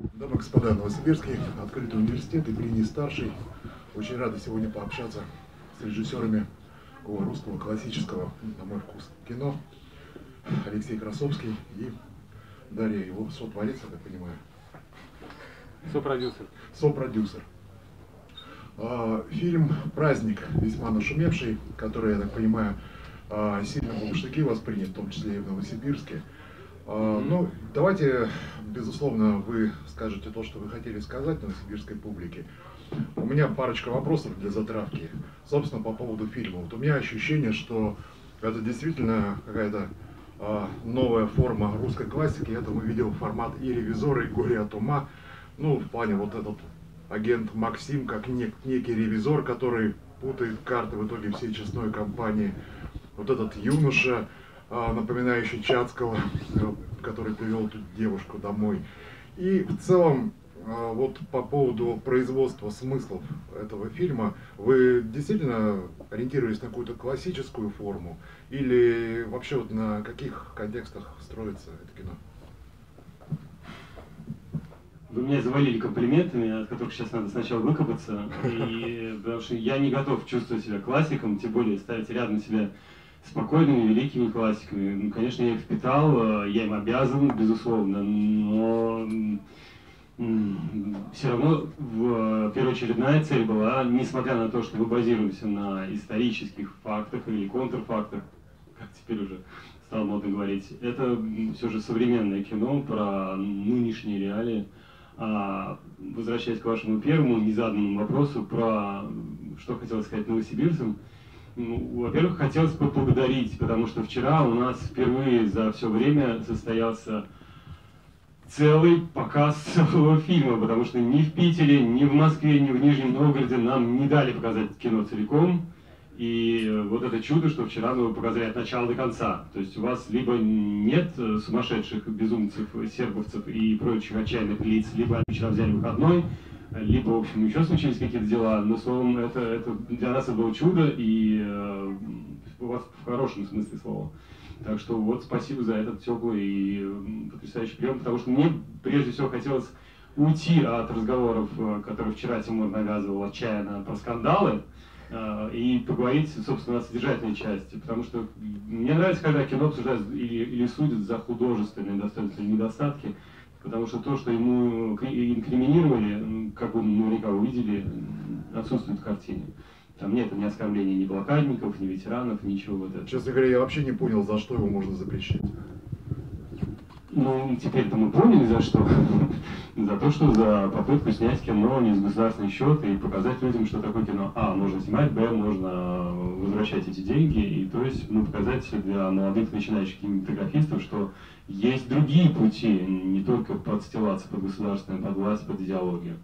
Дамы и господа, Новосибирский открытый университет и Плиний старший. Очень рады сегодня пообщаться с режиссерами такого русского классического, на мой вкус, кино. Алексей Красовский и Дарья его сотворец, я так понимаю. Сопродюсер. Сопродюсер. А, Фильм «Праздник», весьма нашумевший, который, я так понимаю, а, сильно в штыки воспринят, в том числе и в Новосибирске. А, Ну, давайте, безусловно, вы скажете то, что вы хотели сказать новосибирской публике. У меня парочка вопросов для затравки. Собственно, по поводу фильма. Вот у меня ощущение, что это действительно какая-то а, новая форма русской классики. Я там увидел формат и ревизора, и горе от ума. Ну, в плане вот этот агент Максим, как нек- некий ревизор, который путает карты в итоге всей честной компании. Вот этот юноша, напоминающий Чацкого, э, который привел тут девушку домой. И в целом, а, вот по поводу производства смыслов этого фильма, вы действительно ориентируетесь на какую-то классическую форму или вообще вот на каких контекстах строится это кино? Вы меня завалили комплиментами, от которых сейчас надо сначала выкопаться, и, потому что я не готов чувствовать себя классиком, тем более ставить рядом себя спокойными, великими классиками. Ну, конечно, я их впитал, э, я им обязан, безусловно, но все равно в, первоочередная цель была, несмотря на то, что мы базируемся на исторических фактах или контрфактах, как теперь уже стало модно говорить, это все же современное кино про нынешние реалии. А, возвращаясь к вашему первому незаданному вопросу про что хотелось сказать новосибирцам, ну, во-первых, хотелось бы поблагодарить, потому что вчера у нас впервые за все время состоялся целый показ целого фильма, потому что ни в Питере, ни в Москве, ни в Нижнем Новгороде нам не дали показать кино целиком. И вот это чудо, что вчера мы его показали от начала до конца. То есть у вас либо нет сумасшедших безумцев, сербовцев и прочих отчаянных лиц, либо они вчера взяли выходной, либо, в общем, еще случились какие-то дела. Но, словом, это, это для нас это было чудо, и э, в хорошем смысле слова. Так что вот спасибо за этот теплый и потрясающий прием, потому что мне прежде всего хотелось уйти от разговоров, э, которые вчера Тимур навязывал отчаянно про скандалы, э, и поговорить, собственно, о содержательной части. Потому что мне нравится, когда кино обсуждают или, или судят за художественные достоинства или недостатки, потому что то, что ему инкриминировали, как вы наверняка увидели, отсутствует в картине. Там нет ни оскорблений ни блокадников, ни ветеранов, ничего вот этого. Честно говоря, я вообще не понял, за что его можно запрещать. Ну, теперь-то мы поняли, за что. за то, что за попытку снять кино не с государственный счет и показать людям, что такое кино. А, можно снимать, Б, можно возвращать эти деньги. И то есть, ну, показать для молодых начинающих кинематографистов, что есть другие пути, не только подстилаться под государственную, под власть, под идеологию.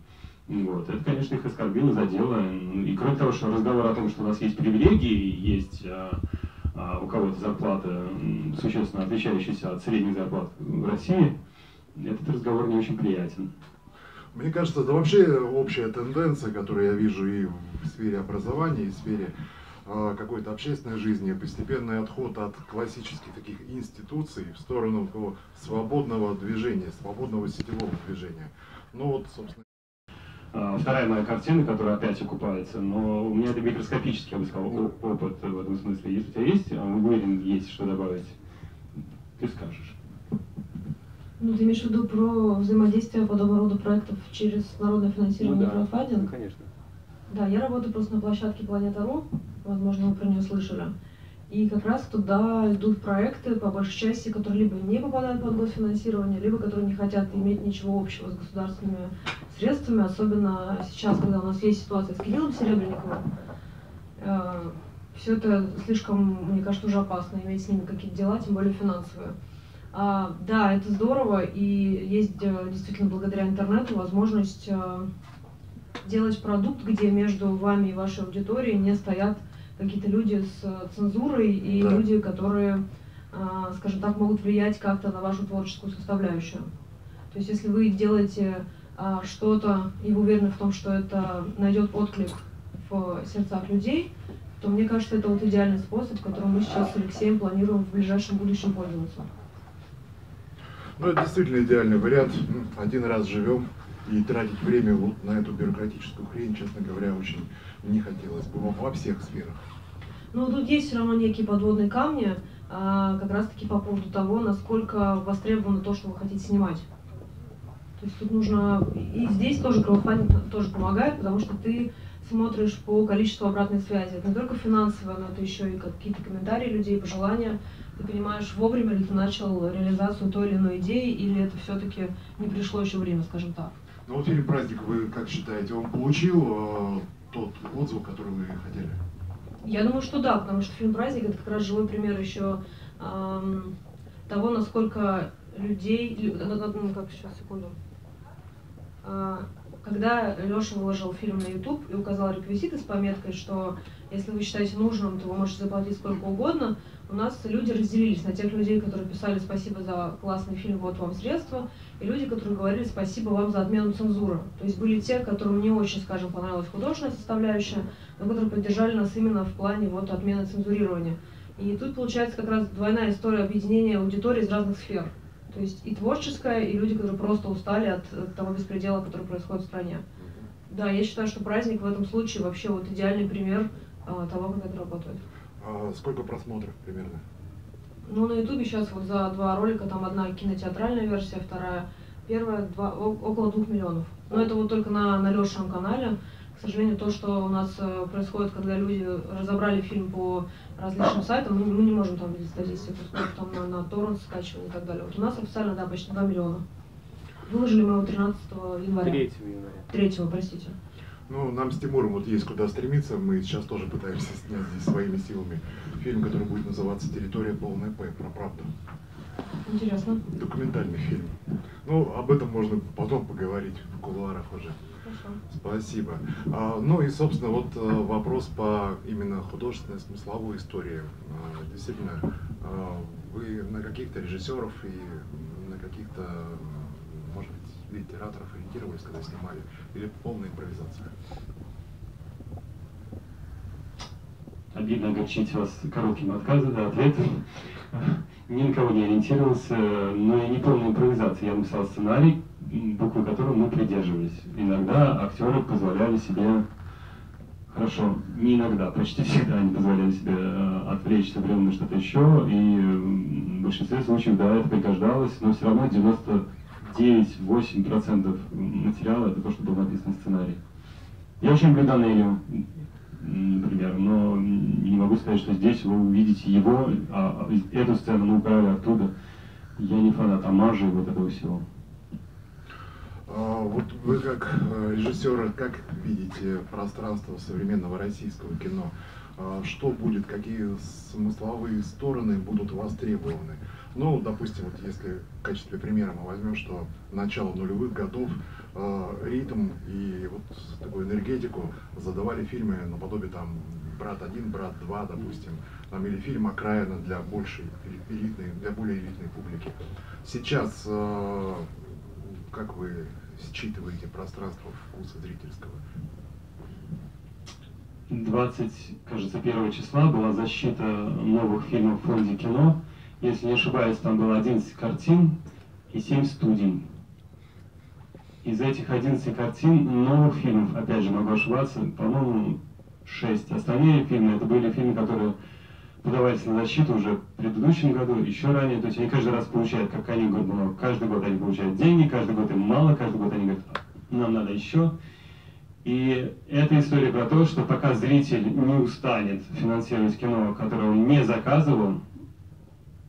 Вот. Это, конечно, их оскорбило, задело. И кроме того, что разговор о том, что у нас есть привилегии, есть а, у кого-то зарплата существенно отличающаяся от средних зарплат в России, этот разговор не очень приятен. Мне кажется, это вообще общая тенденция, которую я вижу и в сфере образования, и в сфере э, какой-то общественной жизни, постепенный отход от классических таких институций в сторону свободного движения, свободного сетевого движения. Ну вот, собственно. А, вторая моя картина, которая опять окупается, но у меня это микроскопический, я бы сказал, опыт в этом смысле. Если у тебя есть, а уверен, есть что добавить, ты скажешь. Ну, ты имеешь в виду про взаимодействие подобного рода проектов через народное финансирование ну, да. краудфандинг? Ну, конечно. Да, я работаю просто на площадке Планета.ру, возможно, вы про нее слышали. И как раз туда идут проекты, по большей части, которые либо не попадают под госфинансирование, либо которые не хотят иметь ничего общего с государственными средствами, особенно сейчас, когда у нас есть ситуация с Кириллом Серебренниковым. Э, все это слишком, мне кажется, уже опасно, иметь с ними какие-то дела, тем более финансовые. А, да, это здорово, и есть э, действительно благодаря интернету возможность э, делать продукт, где между вами и вашей аудиторией не стоят какие-то люди с цензурой и да. люди, которые, а, скажем так, могут влиять как-то на вашу творческую составляющую. То есть если вы делаете а, что-то и вы уверены в том, что это найдет отклик в сердцах людей, то мне кажется, это вот идеальный способ, которым мы сейчас с Алексеем планируем в ближайшем будущем пользоваться. Ну, это действительно идеальный вариант. Один раз живем, и тратить время вот на эту бюрократическую хрень, честно говоря, очень не хотелось бы во всех сферах. Ну, тут есть все равно некие подводные камни, а, как раз-таки по поводу того, насколько востребовано то, что вы хотите снимать. То есть тут нужно... И здесь тоже краудфандинг тоже помогает, потому что ты смотришь по количеству обратной связи. Это не только финансовое, но это еще и какие-то комментарии людей, пожелания. Ты понимаешь, вовремя ли ты начал реализацию той или иной идеи, или это все-таки не пришло еще время, скажем так. Ну вот фильм «Праздник», вы как считаете, он получил э, тот отзыв, который вы хотели? Я думаю, что да, потому что фильм «Праздник» это как раз живой пример еще эм, того, насколько людей... Ну, как сейчас, секунду. Э, когда Леша выложил фильм на YouTube и указал реквизиты с пометкой, что если вы считаете нужным, то вы можете заплатить сколько угодно, у нас люди разделились на тех людей, которые писали спасибо за классный фильм, вот вам средства, и люди, которые говорили спасибо вам за отмену цензуры. То есть были те, которым не очень, скажем, понравилась художественная составляющая, но которые поддержали нас именно в плане вот отмены цензурирования. И тут получается как раз двойная история объединения аудитории из разных сфер. То есть и творческая, и люди, которые просто устали от, того беспредела, который происходит в стране. Да, я считаю, что праздник в этом случае вообще вот идеальный пример а, того, как это работает. А сколько просмотров примерно? Ну, на Ютубе сейчас вот за два ролика, там одна кинотеатральная версия, вторая, первая, два, около двух миллионов. Но это вот только на, на Лешином канале. К сожалению, то, что у нас э, происходит, когда люди разобрали фильм по различным сайтам, мы, мы не можем там видеть статистику, сколько там на, на торрент скачивания и так далее. Вот у нас официально, да, почти 2 миллиона. Выложили мы его 13 января. 3 января. 3, простите. Ну, нам с Тимуром вот есть куда стремиться. Мы сейчас тоже пытаемся снять здесь своими силами фильм, который будет называться «Территория полная П» про правду. Интересно. Документальный фильм. Ну, об этом можно потом поговорить в кулуарах уже. Хорошо. Спасибо. А, ну и, собственно, вот э, вопрос по именно художественной смысловой истории. А, действительно, а, вы на каких-то режиссеров и на каких-то литераторов ориентировались, когда снимали, или полная импровизация? Обидно огорчить вас коротким отказом, да, ответом. Ни на кого не ориентировался, но и не полная импровизация. Я написал сценарий, буквы которого мы придерживались. Иногда актеры позволяли себе Хорошо, не иногда, почти всегда они позволяли себе э, отвлечься временно что-то еще, и в большинстве случаев, да, это пригождалось, но все равно 90 9-8% материала это то, что был написан сценарий. Я очень люблю Данелию, например, но не могу сказать, что здесь вы увидите его, а, эту сцену мы украли оттуда. Я не фанат Амажа и вот этого всего. А, вот вы как э, режиссер, как видите пространство современного российского кино? А, что будет, какие смысловые стороны будут востребованы? Ну, допустим, вот если в качестве примера мы возьмем, что начало нулевых годов э, ритм и вот такую энергетику задавали фильмы наподобие там «Брат один», «Брат два», допустим, там, или фильм «Окраина» для большей элитной, для более элитной публики. Сейчас э, как вы считываете пространство вкуса зрительского? 20, кажется, первого числа была защита новых фильмов в фонде кино если не ошибаюсь, там было 11 картин и 7 студий. Из этих 11 картин новых фильмов, опять же, могу ошибаться, по-моему, 6. Остальные фильмы, это были фильмы, которые подавались на защиту уже в предыдущем году, еще ранее. То есть они каждый раз получают, как они говорят, ну, каждый год они получают деньги, каждый год им мало, каждый год они говорят, нам надо еще. И эта история про то, что пока зритель не устанет финансировать кино, которое он не заказывал,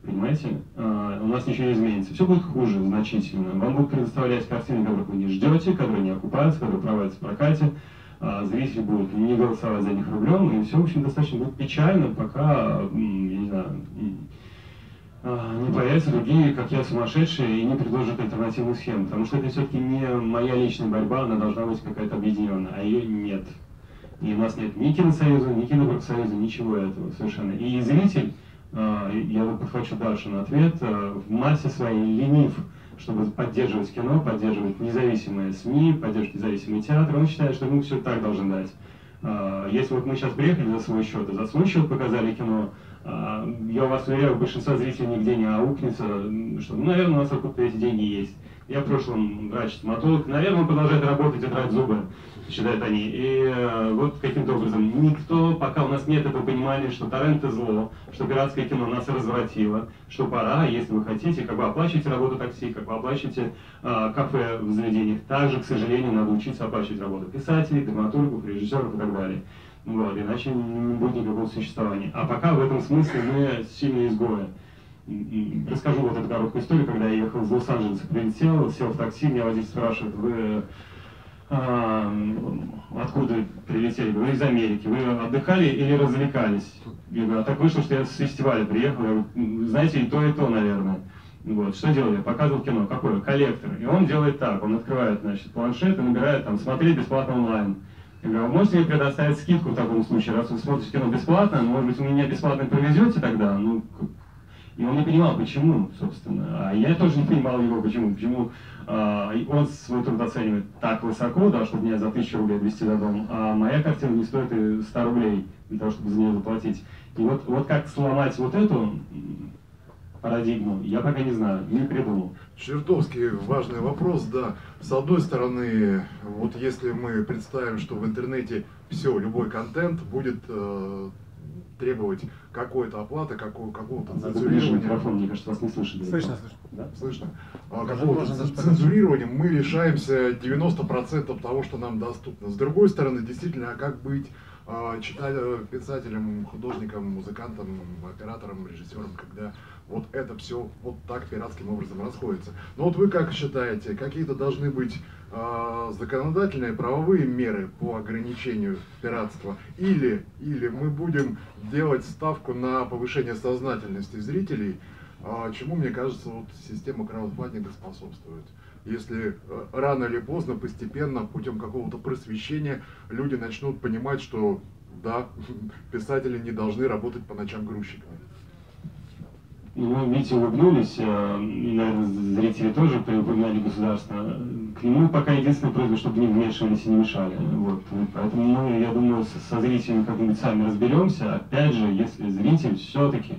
Понимаете? А, у нас ничего не изменится. Все будет хуже значительно. Вам будут предоставлять картины, которых вы не ждете, которые не окупаются, которые проводятся в прокате. А, зрители будут не голосовать за них рублем, и все, в общем, достаточно будет печально, пока, я не знаю, а, не появятся другие, как я, сумасшедшие, и не предложат альтернативную схему. Потому что это все-таки не моя личная борьба, она должна быть какая-то объединенная, а ее нет. И у нас нет ни киносоюза, ни кинопрофсоюза, ничего этого совершенно. И зритель я подхвачу дальше на ответ, а, в массе своей ленив, чтобы поддерживать кино, поддерживать независимые СМИ, поддерживать независимый театр, он считает, что ему все так должен дать. А, если вот мы сейчас приехали за свой счет, за свой счет показали кино, а, я вас уверяю, большинство зрителей нигде не аукнется, что, ну, наверное, у нас откуда-то эти деньги есть. Я в прошлом врач-стоматолог, наверное, он продолжает работать и драть зубы, считают они. И э, вот каким-то образом никто, пока у нас нет этого понимания, что торрент это зло, что пиратское кино нас развратило, что пора, если вы хотите, как бы оплачивайте работу такси, как бы оплачивайте э, кафе в заведениях. Также, к сожалению, надо учиться оплачивать работу писателей, драматургов, режиссеров и так далее. Вот, иначе не будет никакого существования. А пока в этом смысле мы сильные изгои. Расскажу вот эту короткую историю, когда я ехал из Лос-Анджелеса, прилетел, сел в такси, меня водитель спрашивает, вы а, откуда прилетели? Вы из Америки. Вы отдыхали или развлекались? Я говорю, а так вышло, что я с фестиваля приехал. Я говорю, знаете, и то, и то, наверное. Вот, что делал я? Показывал кино. Какое? Коллектор. И он делает так. Он открывает, значит, планшет и набирает там «Смотреть бесплатно онлайн». Я говорю, а можете мне предоставить скидку в таком случае? Раз вы смотрите кино бесплатно, может быть, вы меня бесплатно повезете тогда? Ну, и он не понимал, почему, собственно. А я тоже не понимал его, почему. Почему э, он свой труд оценивает так высоко, да, чтобы меня за тысячу рублей отвезти до дома, а моя картина не стоит и 100 рублей для того, чтобы за нее заплатить. И вот, вот как сломать вот эту парадигму, я пока не знаю, не придумал. Чертовски важный вопрос, да. С одной стороны, вот если мы представим, что в интернете все, любой контент будет э, требовать какой-то оплаты, какого, какого-то цензурирования. Микрофон, мне кажется, вас не слышали. Слышно, слышно. Да? Слышно. А, какого-то цензурирования мы лишаемся 90% того, что нам доступно. С другой стороны, действительно, а как быть а, читателем, писателем, художником, музыкантом, оператором, режиссером, когда вот это все вот так пиратским образом расходится. Но вот вы как считаете, какие-то должны быть э, законодательные правовые меры по ограничению пиратства? Или, или мы будем делать ставку на повышение сознательности зрителей, э, чему, мне кажется, вот система краудфандинга способствует? Если э, рано или поздно, постепенно, путем какого-то просвещения, люди начнут понимать, что да, писатели не должны работать по ночам грузчиками. Ну, видите, улыбнулись, э, и, наверное, зрители тоже приупоминали государство. К нему пока единственная просьба, чтобы не вмешивались и не мешали. Вот. Поэтому мы, я думаю, со зрителями как-нибудь сами разберемся. Опять же, если зритель все-таки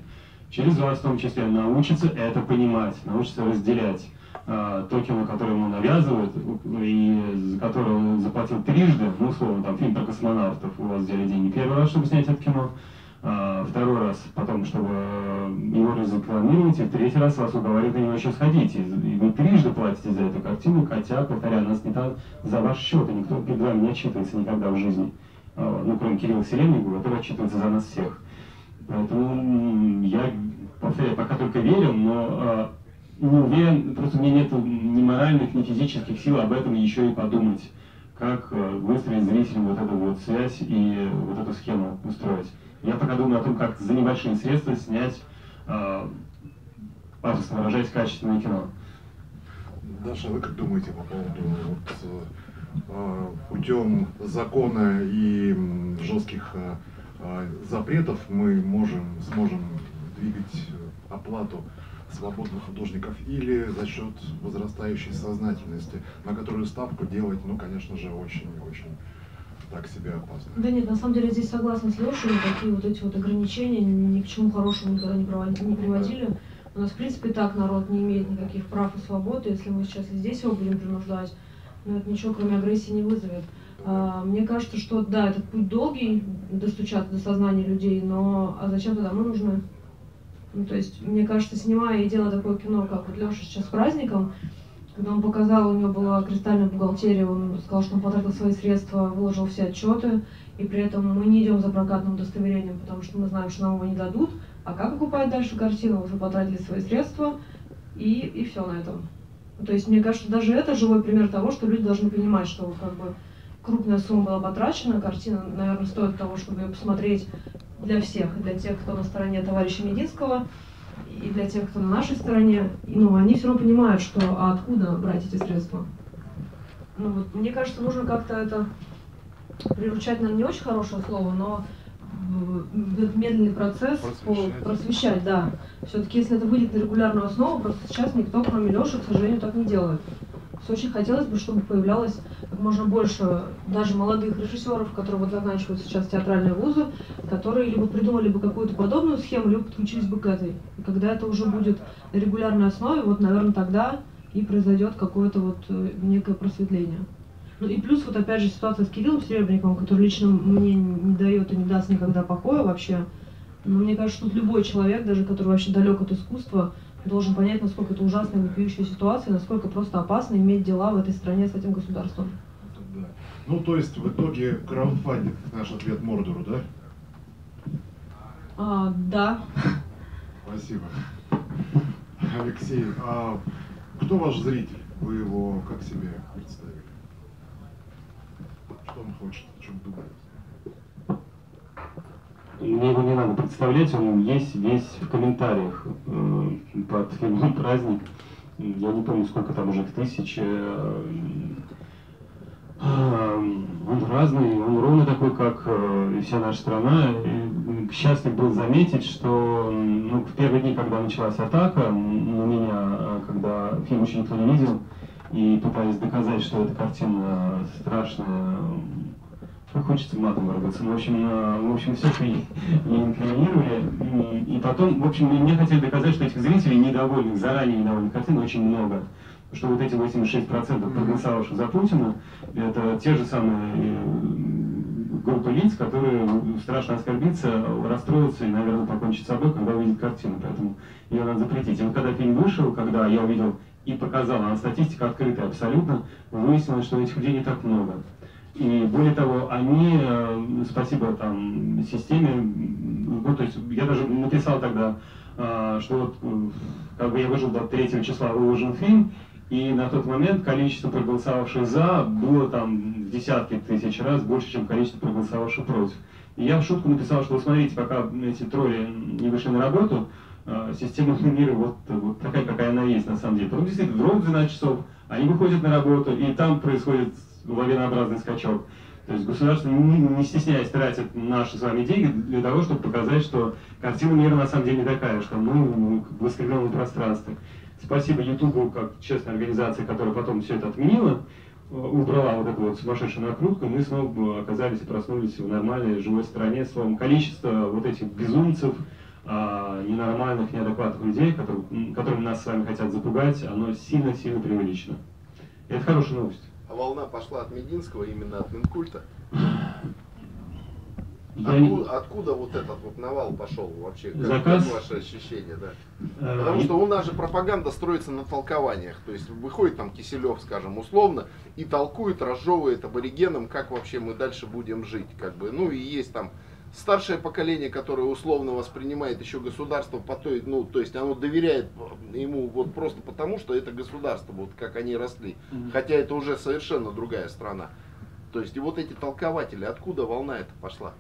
через вас в том числе научится это понимать, научится разделять э, то кино, которое ему навязывают, и за которое он заплатил трижды, ну, условно, там, фильм про космонавтов, у вас взяли деньги первый раз, чтобы снять это кино, второй раз потом, чтобы его разрекламировать, и в третий раз вас уговаривают на него еще сходить. И вы трижды платите за эту картину, хотя, повторяю, она снята за ваш счет, и никто перед вами не отчитывается никогда в жизни. А, ну, кроме Кирилла Селенникова, который отчитывается за нас всех. Поэтому я, повторяю, пока только верю, но а, не уверен, просто у меня нет ни моральных, ни физических сил об этом еще и подумать, как выстроить зрителям вот эту вот связь и вот эту схему устроить. Я пока думаю о том, как за небольшие средства снять, э, пафосно выражаясь, качественное кино. Даша, вы как думаете по поводу вот, э, путем закона и жестких э, запретов мы можем, сможем двигать оплату свободных художников или за счет возрастающей сознательности, на которую ставку делать, ну, конечно же, очень-очень так себе опасно. Да нет, на самом деле здесь согласна с Лешей, такие вот эти вот ограничения ни к чему хорошему никогда не, приводили. У нас, в принципе, так народ не имеет никаких прав и свобод, если мы сейчас и здесь его будем принуждать, ну, это ничего, кроме агрессии, не вызовет. А, мне кажется, что да, этот путь долгий, достучаться до сознания людей, но а зачем тогда мы нужны? Ну, то есть, мне кажется, снимая и делая такое кино, как вот Леша сейчас с праздником, когда он показал, у него была кристальная бухгалтерия, он сказал, что он потратил свои средства, выложил все отчеты, и при этом мы не идем за прокатным удостоверением, потому что мы знаем, что нам его не дадут, а как покупать дальше картину, вы потратили свои средства, и, и все на этом. То есть, мне кажется, даже это живой пример того, что люди должны понимать, что как бы крупная сумма была потрачена, картина, наверное, стоит того, чтобы ее посмотреть для всех, для тех, кто на стороне товарища Мединского, и для тех, кто на нашей стороне, ну, они все равно понимают, что а откуда брать эти средства. Ну, вот, мне кажется, нужно как-то это приручать, наверное, не очень хорошее слово, но этот медленный процесс просвещать, просвещать да. Все-таки, если это выйдет на регулярную основу, просто сейчас никто, кроме Леши, к сожалению, так не делает. Очень хотелось бы, чтобы появлялось как можно больше даже молодых режиссеров, которые вот заканчивают сейчас театральные вузы, которые либо придумали бы какую-то подобную схему, либо подключились бы к этой. И когда это уже будет на регулярной основе, вот, наверное, тогда и произойдет какое-то вот э, некое просветление. Ну и плюс вот опять же ситуация с Кириллом Серебренниковым, который лично мне не дает и не даст никогда покоя вообще. Но мне кажется, тут любой человек, даже который вообще далек от искусства, должен понять, насколько это ужасная вопиющая ситуация, насколько просто опасно иметь дела в этой стране с этим государством. Да. Ну, то есть в итоге краудфандинг наш ответ Мордору, да? А, да. Спасибо. Алексей, а кто ваш зритель? Вы его как себе представили? Что он хочет, о чем думает? Мне его не надо представлять, он есть весь в комментариях э, под фильмом «Праздник». Я не помню, сколько там уже тысяч. Э, он разный, он ровно такой, как э, и вся наша страна. И счастлив был заметить, что ну, в первые дни, когда началась атака, на меня, когда фильм еще никто не видел, и пытались доказать, что эта картина страшная, хочется матом выругаться. Ну, в общем, э, в общем, все не инкриминировали. И, и потом, в общем, мне хотели доказать, что этих зрителей недовольных, заранее недовольных картин очень много. Что вот эти 86% проголосовавших за Путина, это те же самые э, группы лиц, которые страшно оскорбиться, расстроятся и, наверное, покончат с собой, когда увидят картину. Поэтому ее надо запретить. И вот когда фильм вышел, когда я увидел и показал, а статистика открытая абсолютно, выяснилось, что этих людей не так много. И более того, они, э, спасибо там системе, ну, то есть я даже написал тогда, э, что вот э, как бы я выжил до 3 числа, выложен фильм, и на тот момент количество проголосовавших за было там в десятки тысяч раз больше, чем количество проголосовавших против. И я в шутку написал, что вы смотрите, пока эти тролли не вышли на работу, система мира вот, вот такая, какая она есть на самом деле. Потом действительно, в ровно 12 часов они выходят на работу, и там происходит лавинообразный скачок. То есть государство, не, не стесняясь, тратит наши с вами деньги для того, чтобы показать, что картина мира на самом деле не такая, что мы в искривленном пространстве. Спасибо Ютубу, как честной организации, которая потом все это отменила, убрала вот эту вот сумасшедшую накрутку, мы снова оказались и проснулись в нормальной живой стране. Словом, количество вот этих безумцев, а, ненормальных, неадекватных людей, которые, которыми нас с вами хотят запугать, оно сильно-сильно преувеличено. И это хорошая новость. А волна пошла от Мединского, именно от Минкульта? Я Откуда, откуда вот этот вот навал пошел вообще? Как, Заказ? как ваше ощущение, да? Э, Потому что у нас же пропаганда строится на толкованиях. То есть выходит там Киселев, скажем, условно, и толкует, разжевывает аборигенам, как вообще мы дальше будем жить. Как бы. Ну и есть там старшее поколение, которое условно воспринимает еще государство по той, ну, то есть оно доверяет ему вот просто потому, что это государство, вот как они росли. Мгм. Хотя это уже совершенно другая страна. То есть и вот эти толкователи, откуда волна эта пошла?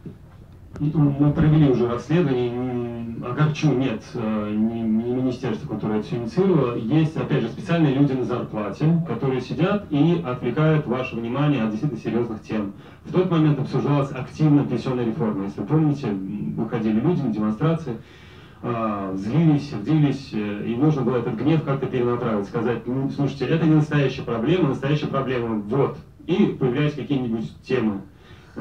Мы провели уже расследование, огорчу, нет, э, не, не министерство, которое все инициировало, есть, опять же, специальные люди на зарплате, которые сидят и отвлекают ваше внимание от действительно серьезных тем. В тот момент обсуждалась активно пенсионная реформа. Если вы помните, выходили люди на демонстрации, а, злились, сердились, э, и нужно было этот гнев как-то перенаправить, сказать, «Ну, слушайте, это не настоящая проблема, настоящая проблема вот. И появлялись какие-нибудь темы.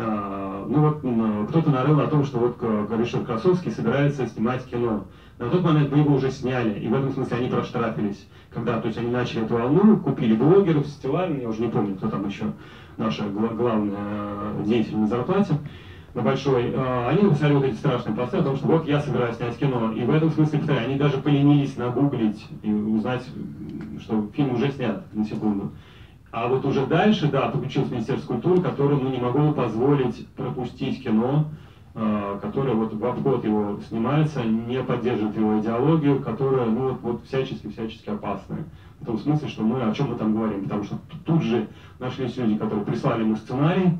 А, Ну вот кто-то нарыл о том, что вот К- Ришард Красовский собирается снимать кино. На тот момент мы его уже сняли, и в этом смысле они проштрафились. Когда, то есть они начали эту волну, купили блогеров, фестиваль, я уже не помню, кто там еще, наша гла- главная э, деятель на зарплате, на большой, э, они написали вот эти страшные посты о том, что вот я собираюсь снять кино. И в этом смысле, повторяю, они даже поленились нагуглить и узнать, что фильм уже снят на секунду. А вот уже дальше, да, подключилось Министерство культуры, которое ну, не могло позволить пропустить кино, э, которое вот в обход его снимается, не поддерживает его идеологию, которая ну, вот, вот всячески-всячески опасная. В том смысле, что мы о чем мы там говорим. Потому что тут же нашлись люди, которые прислали ему сценарий,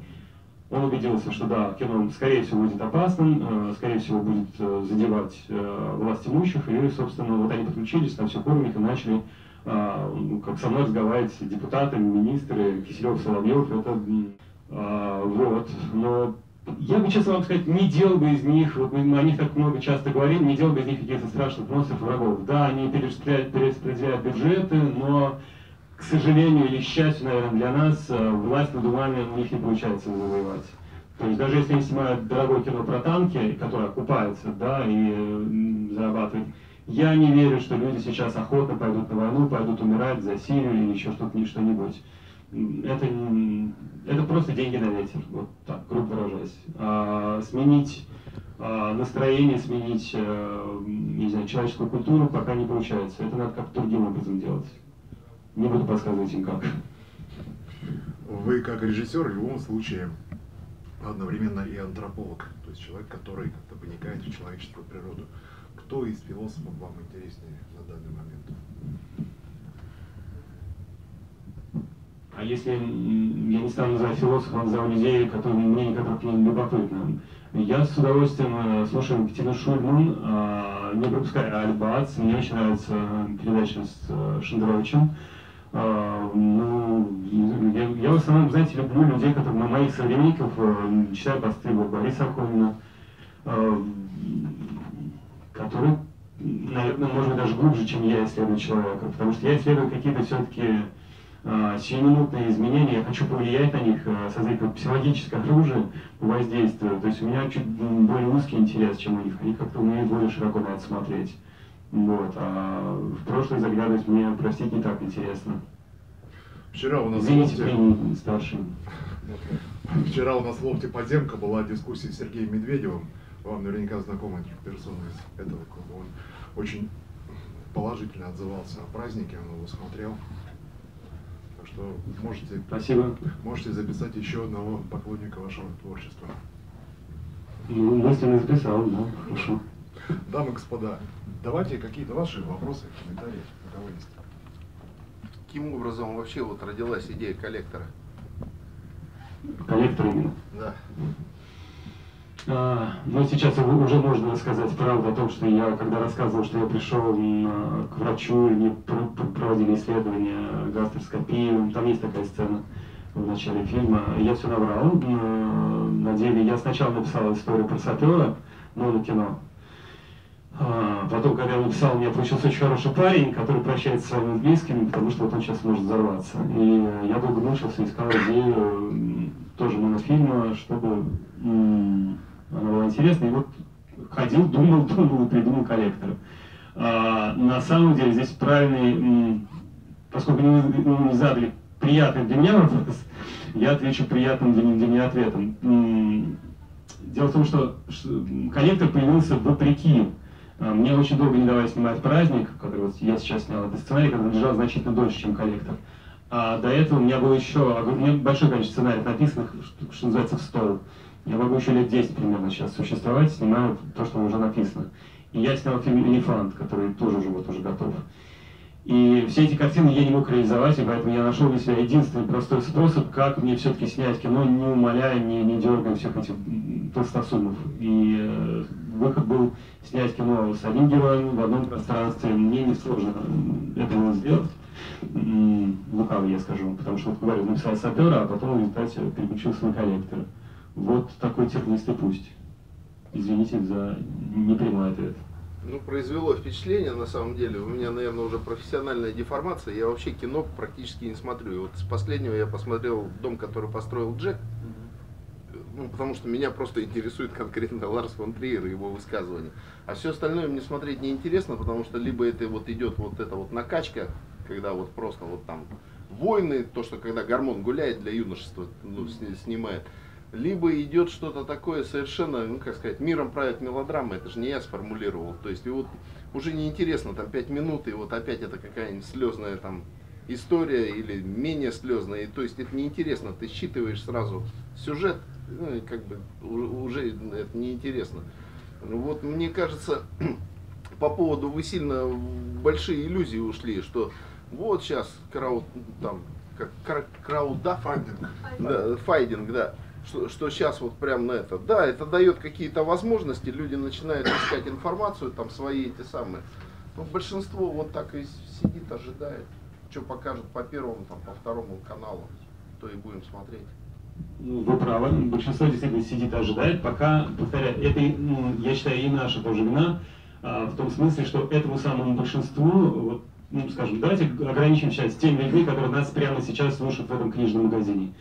он убедился, что да, кино, скорее всего, будет опасным, э, скорее всего, будет э, задевать власть имущих, и, собственно, вот они подключились на всех уровнях и начали, как со мной разговаривать депутаты, министры, Киселев, Соловьев, это, а, вот, но я бы, честно вам сказать, не делал бы из них, вот мы о них так много часто говорим, не делал бы из них каких-то страшных монстров врагов. Да, они перераспределяют, перераспределяют бюджеты, но к сожалению или счастью, наверное, для нас, э, власть над умами у них не получается завоевать. То есть даже если они снимают дорогое кино про танки, которое окупается, да, и зарабатывает, я не верю, что люди сейчас охотно пойдут на войну, пойдут умирать за Сирию или еще что-нибудь. Это, это просто деньги на ветер, вот так, грубо выражаясь. А, сменить а, настроение, сменить, а, не знаю, человеческую культуру пока не получается. Это надо как-то другим образом делать. Не буду подсказывать им как. Вы как режиссер в любом случае одновременно и антрополог, то есть человек, который как-то проникает в человеческую природу. Кто из философов вам интереснее на данный момент? А если я не стану называть философом, назову людей, которые мне никак не любопытны. Я с удовольствием э, слушаю Екатерину Шульман, а, не пропускаю Альбац, мне очень нравится передача с э, Шендеровичем. А, ну, я, я в основном, знаете, люблю людей, которые на моих современников э, читаю посты Бориса Акунина, э, который, наверное, может быть, даже глубже, чем я исследую человека, потому что я исследую какие-то все-таки э, сиюминутные изменения, я хочу повлиять на них, создать как психологическое оружие воздействия. То есть у меня чуть более узкий интерес, чем у них. Они как-то умеют более широко на это смотреть. Вот. А в прошлое заглядывать мне, простите, не так интересно. Вчера у нас Извините, лофте... старший. Вчера у нас в лофте подземка была дискуссия с Сергеем Медведевым. Вам наверняка знакомая персона из этого клуба. Он очень положительно отзывался о празднике, он его смотрел. Так что можете, Спасибо. можете записать еще одного поклонника вашего творчества. Ну, мысленно записал, да, хорошо. Дамы и господа, давайте какие-то ваши вопросы, комментарии, у кого есть. Каким образом вообще вот родилась идея коллектора? Коллектор именно? Да. А, ну, сейчас уже можно рассказать правду о том, что я, когда рассказывал, что я пришел к врачу, и мне проводили исследования гастроскопии, там есть такая сцена в начале фильма, я все набрал. На деле я сначала написал историю про сапера, но на кино, а, потом, когда я написал, у меня получился очень хороший парень, который прощается с своими близкими, потому что вот он сейчас может взорваться. И я долго мучился, искал идею тоже монофильма, чтобы она была интересна. И вот ходил, думал, думал и придумал коллектор. А, на самом деле здесь правильный, поскольку не, не задали приятный для меня вопрос, я отвечу приятным для, для меня ответом. Дело в том, что коллектор появился вопреки а, мне очень долго не давали снимать праздник, который вот я сейчас снял. Это сценарий, который лежал значительно дольше, чем коллектор. А до этого у меня было еще у меня большое количество сценариев написанных, что, что называется, в стол. Я могу еще лет 10 примерно сейчас существовать, снимаю то, что уже написано. И я снял фильм «Элефант», который тоже уже вот уже готов. И все эти картины я не мог реализовать, и поэтому я нашел для себя единственный простой способ, как мне все-таки снять кино, не умоляя, не, не дергая всех этих толстосумов. И э, выход был снять кино с одним героем в одном пространстве. Мне не сложно это было сделать. Лукавый я скажу, потому что, говорю, написал сапера, а потом в результате переключился на коллектора. Вот такой тернистый пусть. Извините за непрямой ответ. Ну, произвело впечатление, на самом деле. У меня, наверное, уже профессиональная деформация. Я вообще кино практически не смотрю. И вот с последнего я посмотрел «Дом, который построил Джек». Ну, потому что меня просто интересует конкретно Ларс фон Триер и его высказывания. А все остальное мне смотреть не интересно, потому что либо это вот идет вот эта вот накачка, когда вот просто вот там войны, то, что когда гормон гуляет для юношества, ну, снимает либо идет что-то такое совершенно, ну как сказать, миром правит мелодрама, это же не я сформулировал. То есть и вот уже неинтересно, там пять минут, и вот опять это какая-нибудь слезная там история или менее слезная. И, то есть это неинтересно, ты считываешь сразу сюжет, ну и как бы уже это неинтересно. Ну вот мне кажется, по поводу вы сильно большие иллюзии ушли, что вот сейчас крауд там как крауда файдинг, да, файдинг, да что, что сейчас вот прям на это. Да, это дает какие-то возможности, люди начинают искать информацию, там свои эти самые. Но большинство вот так и сидит, ожидает, что покажут по первому, там, по второму каналу, то и будем смотреть. Ну, вы правы, большинство действительно сидит и ожидает, пока, повторяю, это, ну, я считаю, и наша тоже вина, а, в том смысле, что этому самому большинству, вот ну, скажем, давайте ограничимся сейчас теми людьми, которые нас прямо сейчас слушают в этом книжном магазине.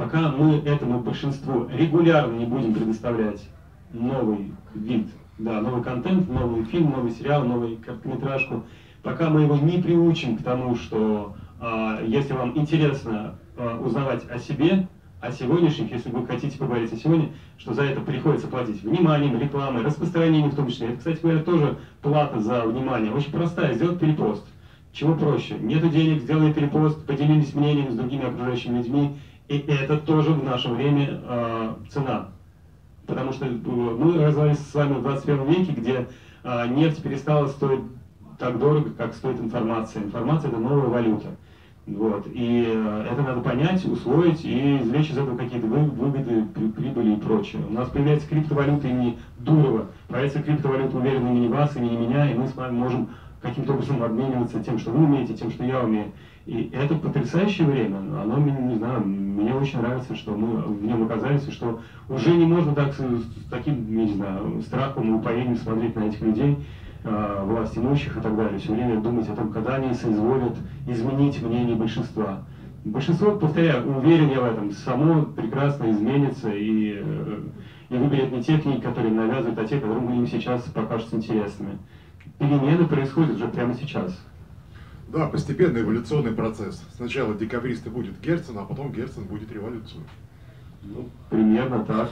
Пока мы этому большинству регулярно не будем предоставлять новый вид, да, новый контент, новый фильм, новый сериал, новую короткометражку, пока мы его не приучим к тому, что э, если вам интересно э, узнавать о себе, о сегодняшних, если вы хотите поговорить о сегодня, что за это приходится платить вниманием, рекламой, распространением в том числе. Это, кстати говоря, тоже плата за внимание. Очень простая, сделать перепост. Чего проще? Нету денег, сделай перепост, поделились мнением с другими окружающими людьми. И это тоже в наше время э, цена. Потому что э, мы развивались с вами в 21 веке, где э, нефть перестала стоить так дорого, как стоит информация. Информация – это новая валюта. Вот. И э, это надо понять, усвоить и извлечь из этого какие-то выгоды, прибыли и прочее. У нас появляется криптовалюта имени Дурова, появляется криптовалюта уверенно имени вас, имени меня, и мы с вами можем каким-то образом обмениваться тем, что вы умеете, тем, что я умею. И это потрясающее время, оно, не знаю, мне очень нравится, что мы в нем оказались, что уже не можно так с, таким, не знаю, страхом и упоением смотреть на этих людей, э, власть имущих и так далее, все время думать о том, когда они соизволят изменить мнение большинства. Большинство, повторяю, уверен я в этом, само прекрасно изменится и, э, и выберет не те книги, которые навязывают, а те, которые им сейчас покажутся интересными. Перемены происходят уже прямо сейчас. Да, постепенный эволюционный процесс. Сначала декабристы будет Герцен, а потом Герцен будет революцию. Ну, примерно так.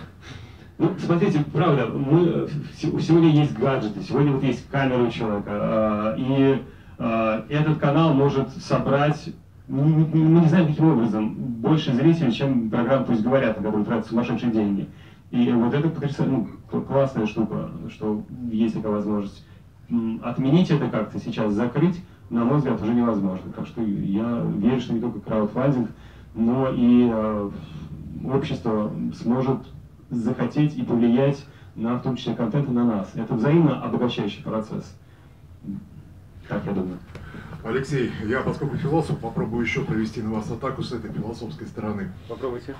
Ну, смотрите, правда, мы, сегодня есть гаджеты, сегодня вот есть камера у человека, а, и а, этот канал может собрать, мы не знаем каким образом, больше зрителей, чем программа «Пусть говорят», на которую тратят сумасшедшие деньги. И вот это ну, классная штука, что есть такая возможность. Отменить это как-то сейчас, закрыть, на мой взгляд, уже невозможно. Так что я верю, что не только краудфандинг, но и э, общество сможет захотеть и повлиять на, в том числе, контент и на нас. Это взаимно обогащающий процесс. Так я думаю. Алексей, я, поскольку философ, попробую еще провести на вас атаку с этой философской стороны. Попробуйте.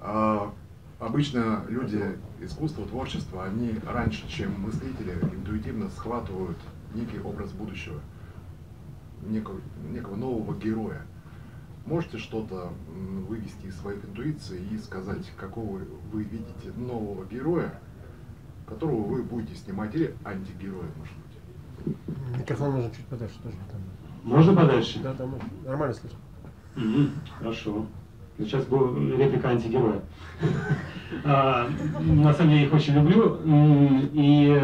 А, обычно люди искусства, творчества, они раньше, чем мыслители, интуитивно схватывают некий образ будущего некого, некого нового героя. Можете что-то вывести из своих интуиций и сказать, какого вы видите нового героя, которого вы будете снимать, или антигероя, может быть? Микрофон можно чуть подальше тоже. Там. Можно подальше? Да, там нормально слышно. Угу, хорошо. Сейчас был реплика антигероя. А, на самом деле я их очень люблю. И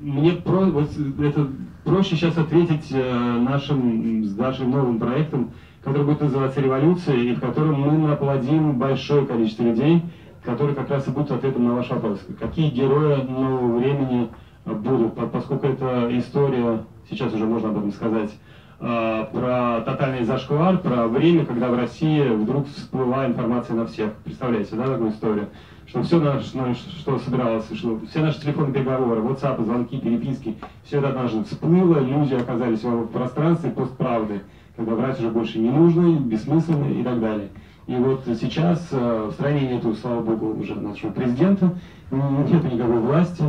мне про, вот это проще сейчас ответить э, нашим, с нашим новым проектом, который будет называться «Революция», и в котором мы наплодим большое количество людей, которые как раз и будут ответом на ваш вопрос. Какие герои нового времени будут, поскольку это история, сейчас уже можно об этом сказать, э, про тотальный зашквар, про время, когда в России вдруг всплыла информация на всех. Представляете, да, такую историю? Что все наше, что собиралось, что все наши телефонные переговоры, WhatsApp, звонки, переписки, все это однажды всплыло, люди оказались в пространстве постправды, когда врать уже больше не нужно, бессмысленно и так далее. И вот сейчас э, в стране нету, слава богу, уже нашего президента, нету никакой власти,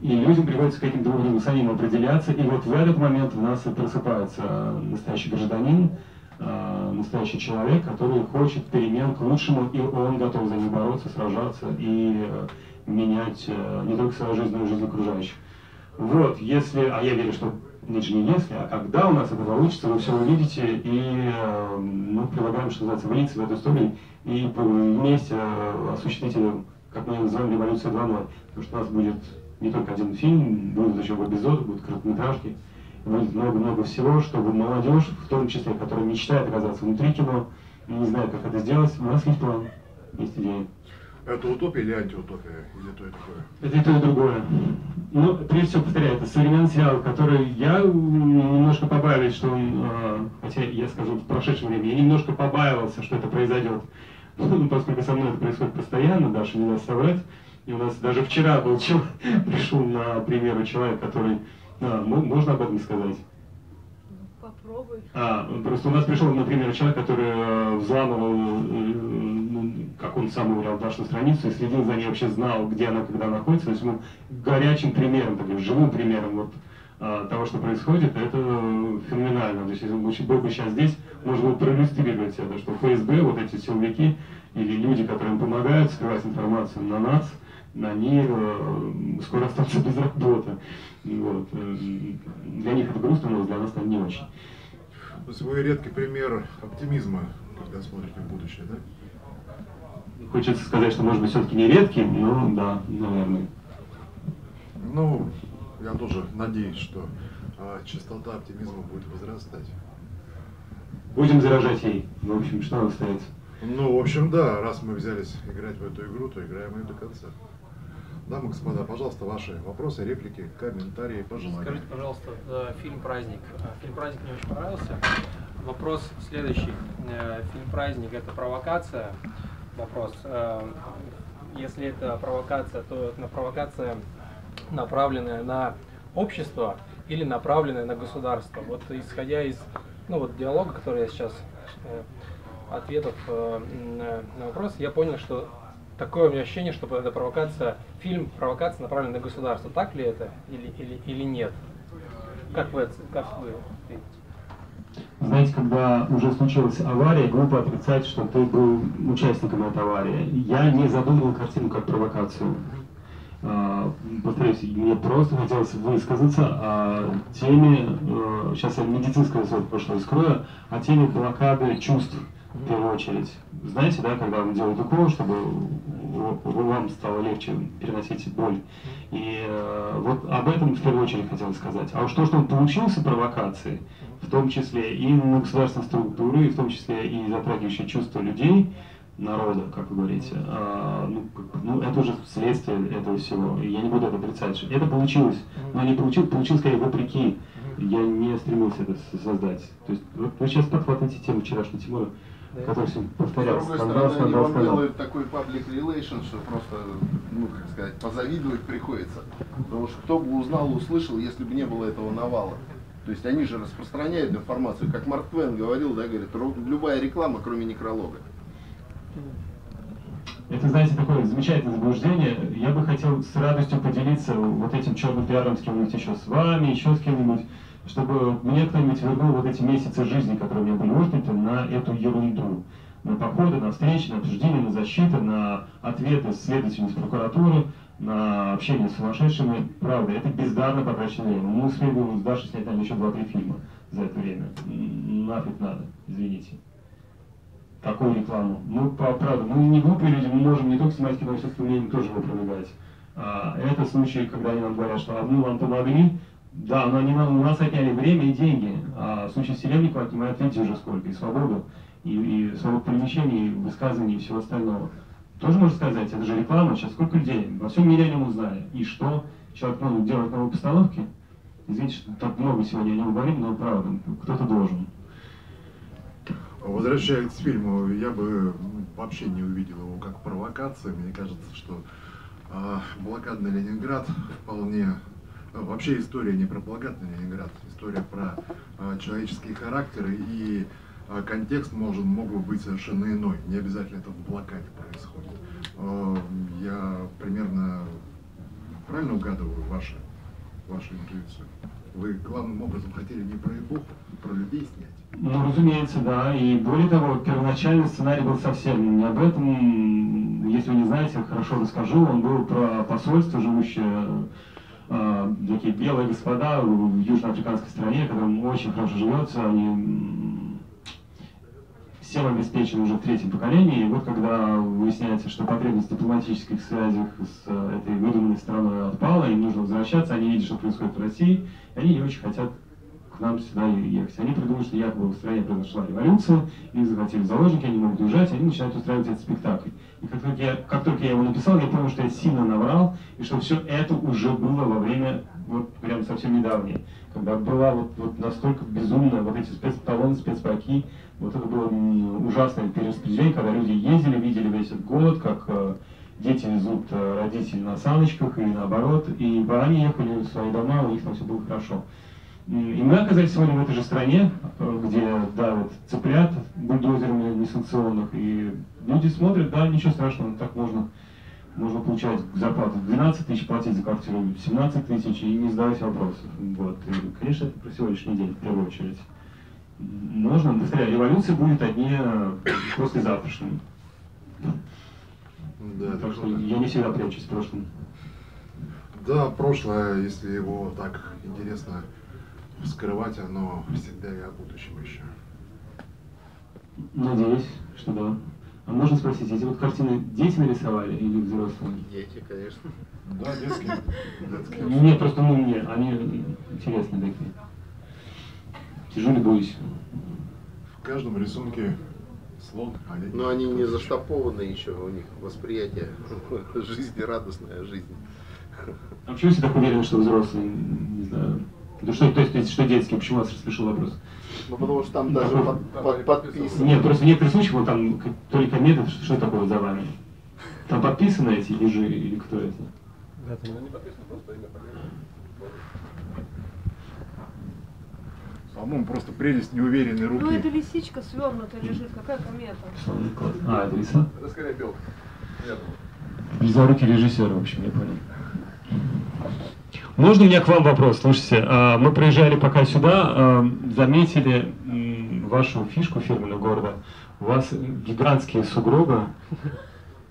и людям приходится каким-то образом самим определяться, и вот в этот момент у нас и просыпается настоящий гражданин, э, настоящий человек, который хочет перемен к лучшему, и он готов за них бороться, сражаться и э, менять э, не только свою жизнь, но и жизнь окружающих. Вот, если, а я верю, что нет же не если, а когда у нас это получится, вы все увидите и мы предлагаем, что называется, влиться в эту историю и вместе э, осуществить как мы называем, революция 2.0. Потому что у нас будет не только один фильм, будут еще эпизоды, будут короткометражки много-много всего, чтобы молодежь, в том числе, которая мечтает оказаться внутри кино, и не знает, как это сделать, у нас есть план, есть идея. Это утопия или антиутопия? Или то и такое? Это и то, и другое. Ну, прежде всего, повторяю, это современный сериал, который я немножко побаиваюсь, что он, э, хотя я скажу в прошедшем времени, я немножко побаивался, что это произойдет. Ну, поскольку со мной это происходит постоянно, Даша не даст соврать. И у нас даже вчера был человек, пришел на примеру человек, который а, можно об этом сказать? Попробуй. А, просто у нас пришел, например, человек, который э, взламывал, э, ну, как он сам говорил, нашу страницу и следил за ней, вообще знал, где она, когда находится. То есть мы горячим примером, таким живым примером вот, а, того, что происходит, это феноменально. То есть, если бы был бы сейчас здесь, можно было проиллюстрировать это, что ФСБ, вот эти силовики или люди, которые им помогают скрывать информацию на нас, они э, скоро останутся без работы. Вот. Э, для них это грустно, но для нас это не очень. То есть вы редкий пример оптимизма, когда смотрите в будущее, да? Хочется сказать, что может быть все-таки не редкий, но да, наверное. Ну, я тоже надеюсь, что а, частота оптимизма будет возрастать. Будем заражать ей. В общем, что остается? Ну, в общем, да, раз мы взялись играть в эту игру, то играем ее до конца. Дамы и господа, пожалуйста, ваши вопросы, реплики, комментарии, пожелания. Скажите, пожалуйста, э, фильм «Праздник». Э, фильм «Праздник» мне очень понравился. Вопрос следующий. Э, фильм «Праздник» — это провокация? Вопрос. Если это провокация, то это провокация направленная на общество или направленная на государство. Вот исходя из ну, вот, диалога, который я сейчас, ответов на вопрос, я понял, что такое у меня ощущение, что это провокация, фильм провокация направлена на государство. Так ли это или, или, или нет? Как вы, как вы? Знаете, когда уже случилась авария, глупо отрицать, что ты был участником этой аварии. Я не задумывал картину как провокацию. А, повторюсь, мне просто хотелось высказаться о теме, сейчас э, я медицинское слово прошлое скрою, о теме блокады чувств в первую очередь. Знаете, да, когда вам делают укол, чтобы вам стало легче переносить боль. И э, вот об этом в первую очередь хотел сказать. А уж то, что он получился провокацией, в том числе и на государственные структуры, и в том числе и затрагивающие чувства людей, народа, как вы говорите, а, ну, ну, это уже следствие этого всего. Я не буду это отрицать. Это получилось, но не получилось, получилось скорее вопреки. Я не стремился это создать. То есть вот вы сейчас подхватываете тему вчерашнего Тимура. Который повторял. С другой скандал, стороны, скандал, скандал. делают такой паблик relation, что просто, ну, как сказать, позавидовать приходится. Потому что кто бы узнал, услышал, если бы не было этого навала. То есть они же распространяют информацию. Как Марк Твен говорил, да, говорит, любая реклама, кроме некролога. Это, знаете, такое замечательное заблуждение. Я бы хотел с радостью поделиться вот этим черным пиаром с кем-нибудь еще с вами, еще с кем-нибудь, чтобы мне кто-нибудь вернул вот эти месяцы жизни, которые у меня были отняты, на эту ерунду. На походы, на встречи, на обсуждения, на защиту, на ответы следовательниц прокуратуры, на общение с сумасшедшими. Правда, это бездарно потраченное время. Мы успели бы с Дашей снять, наверное, еще два-три фильма за это время. Нафиг надо, извините такую рекламу. Мы, по правда, мы не глупые люди, мы можем не только снимать кино, все-таки умеем тоже его продвигать. А, это случаи, когда они нам говорят, что одну вам помогли, да, но они у нас отняли время и деньги, а в случае с отнимают видите уже сколько, и свободу, и, и свободу перемещения, и высказываний, и всего остального. Тоже можно сказать, это же реклама, сейчас сколько людей, во всем мире о нем узнали. И что? Человек ну, делает новые постановки, извините, что так много сегодня о нем говорим, но правда, кто-то должен. Возвращаясь к фильму, я бы ну, вообще не увидел его как провокация. Мне кажется, что э, блокадный Ленинград вполне... Э, вообще история не про блокадный Ленинград, история про э, человеческие характеры и э, контекст может, мог бы быть совершенно иной. Не обязательно это в блокаде происходит. Э, я примерно правильно угадываю ваши, вашу интуицию? Вы главным образом хотели не про эпоху, а про людей снять. Ну, разумеется, да. И более того, первоначальный сценарий был совсем не об этом. Если вы не знаете, хорошо расскажу. Он был про посольство, живущее э, такие белые господа в южноафриканской стране, которым очень хорошо живется. Они всем обеспечены уже в третьем поколении. И вот когда выясняется, что потребность в дипломатических связях с э, этой выдуманной страной отпала, им нужно возвращаться, они видят, что происходит в России, и они не очень хотят нам сюда ехать. Они придумали, что якобы в стране произошла революция, их захватили заложники, они могут уезжать, они начинают устраивать этот спектакль. И как только, я, как только я его написал, я понял, что я сильно наврал, и что все это уже было во время, вот прям совсем недавнее, когда была вот, вот настолько безумная, вот эти спецталоны, спецпаки, вот это было ужасное перераспределение, когда люди ездили, видели весь этот голод, как э, дети везут э, родителей на саночках и наоборот, и они ехали в свои дома, у них там все было хорошо. И мы оказались сегодня в этой же стране, где давят цыплят бульдозерами несанкционных, и люди смотрят, да, ничего страшного, так можно можно получать зарплату 12 тысяч, платить за квартиру 17 тысяч и не задавать вопросов. Вот. И, конечно, это про сегодняшний день в первую очередь. Можно, повторяю, революция будет одни послезавтрашней. Да, Так что я не всегда прячусь в прошлом. Да, прошлое, если его так интересно скрывать, оно всегда и о будущем еще. Надеюсь, что да. А можно спросить, эти вот картины дети нарисовали или взрослые? Дети, конечно. Да, детские. детские. Нет, просто ну мне, они интересные такие. Сижу, любуюсь. В каждом рисунке слон, а Но они не заштампованы еще, у них восприятие жизни, радостная жизнь. А почему все так уверены, что взрослые? Не знаю. Да что, то есть, то есть, что детские? Почему вас рассмешил вопрос? Ну потому что там даже под- под- подписано. Нет, просто в некоторых случаях, вот там к- то ли комета, что, что такое за вами? Там подписаны эти ежи или кто это? Да, там По-моему, просто прелесть неуверенной руки. Ну, это лисичка свернутая лежит, какая комета? А, это лиса? Это скорее белка. Близорукий режиссер, в общем, я понял. Можно у меня к вам вопрос? Слушайте, а, мы проезжали пока сюда, а, заметили вашу фишку фирменного города. У вас гигантские сугробы,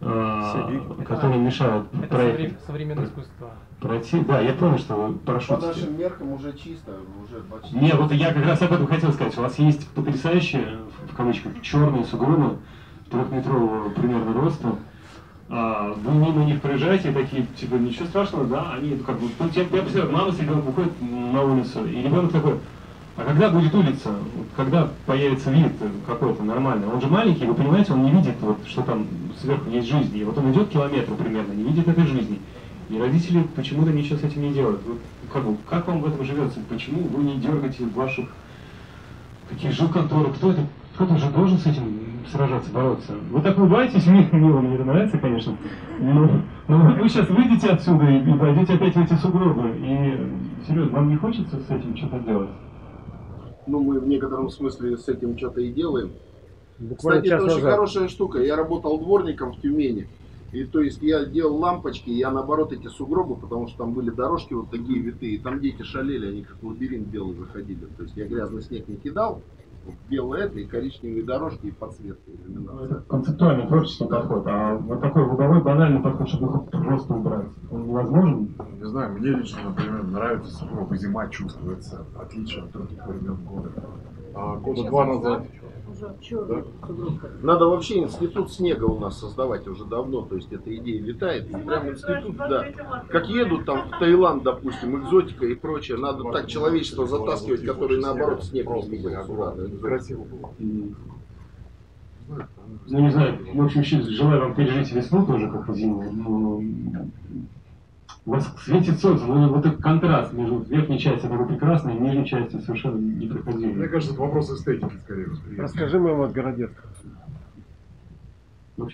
а, которые мешают совре- современное искусство. Пройти, да, я понял, что вы По парашютите. нашим меркам уже чисто, уже почти. Не, вот я как раз об этом хотел сказать. У вас есть потрясающие, в кавычках, черные сугробы трехметрового примерно роста. А, вы мимо них проезжаете такие, типа, ничего страшного, да? Они ну, как бы, ну, я, я представляю, мама с ребенком выходит на улицу, и ребенок такой, а когда будет улица? Когда появится вид какой-то нормальный? Он же маленький, вы понимаете, он не видит, вот, что там сверху есть жизнь. И вот он идет километр примерно, не видит этой жизни. И родители почему-то ничего с этим не делают. Вот, как, бы, как вам в этом живется? Почему вы не дергаете ваших таких жилконторы? Кто это? Кто-то же должен с этим сражаться, бороться. Вы так улыбаетесь, мне мило, мне это нравится, конечно. Но, но вы сейчас выйдете отсюда и, и пойдете опять в эти сугробы. И, серьезно, вам не хочется с этим что-то делать? Ну, мы в некотором смысле с этим что-то и делаем. Буквально Кстати, это очень назад. хорошая штука. Я работал дворником в Тюмени. И то есть я делал лампочки, я наоборот эти сугробы, потому что там были дорожки вот такие витые, и там дети шалели, они как лабиринт белый выходили. То есть я грязный снег не кидал, вот белое это и коричневые дорожки и подсветка иллюминация. Концептуальный творческий подход, а вот такой луговой банальный подход, чтобы их просто убрать, он невозможен? Не знаю, мне лично, например, нравится сугробы, зима чувствуется, отличие от других времен года. А года два назад, Надо вообще институт снега у нас создавать уже давно, то есть эта идея летает. И прям институт, да. Как едут там в Таиланд, допустим, экзотика и прочее, надо так человечество затаскивать, которые наоборот снег не красиво было. Ну, не знаю, в общем, желаю вам пережить весну тоже, как и зиму. У вас светит солнце, но вот этот контраст между верхней частью такой прекрасной и нижней частью совершенно Мне непроходимый. кажется, это вопрос эстетики скорее восприятия. Расскажи моему от Городецка.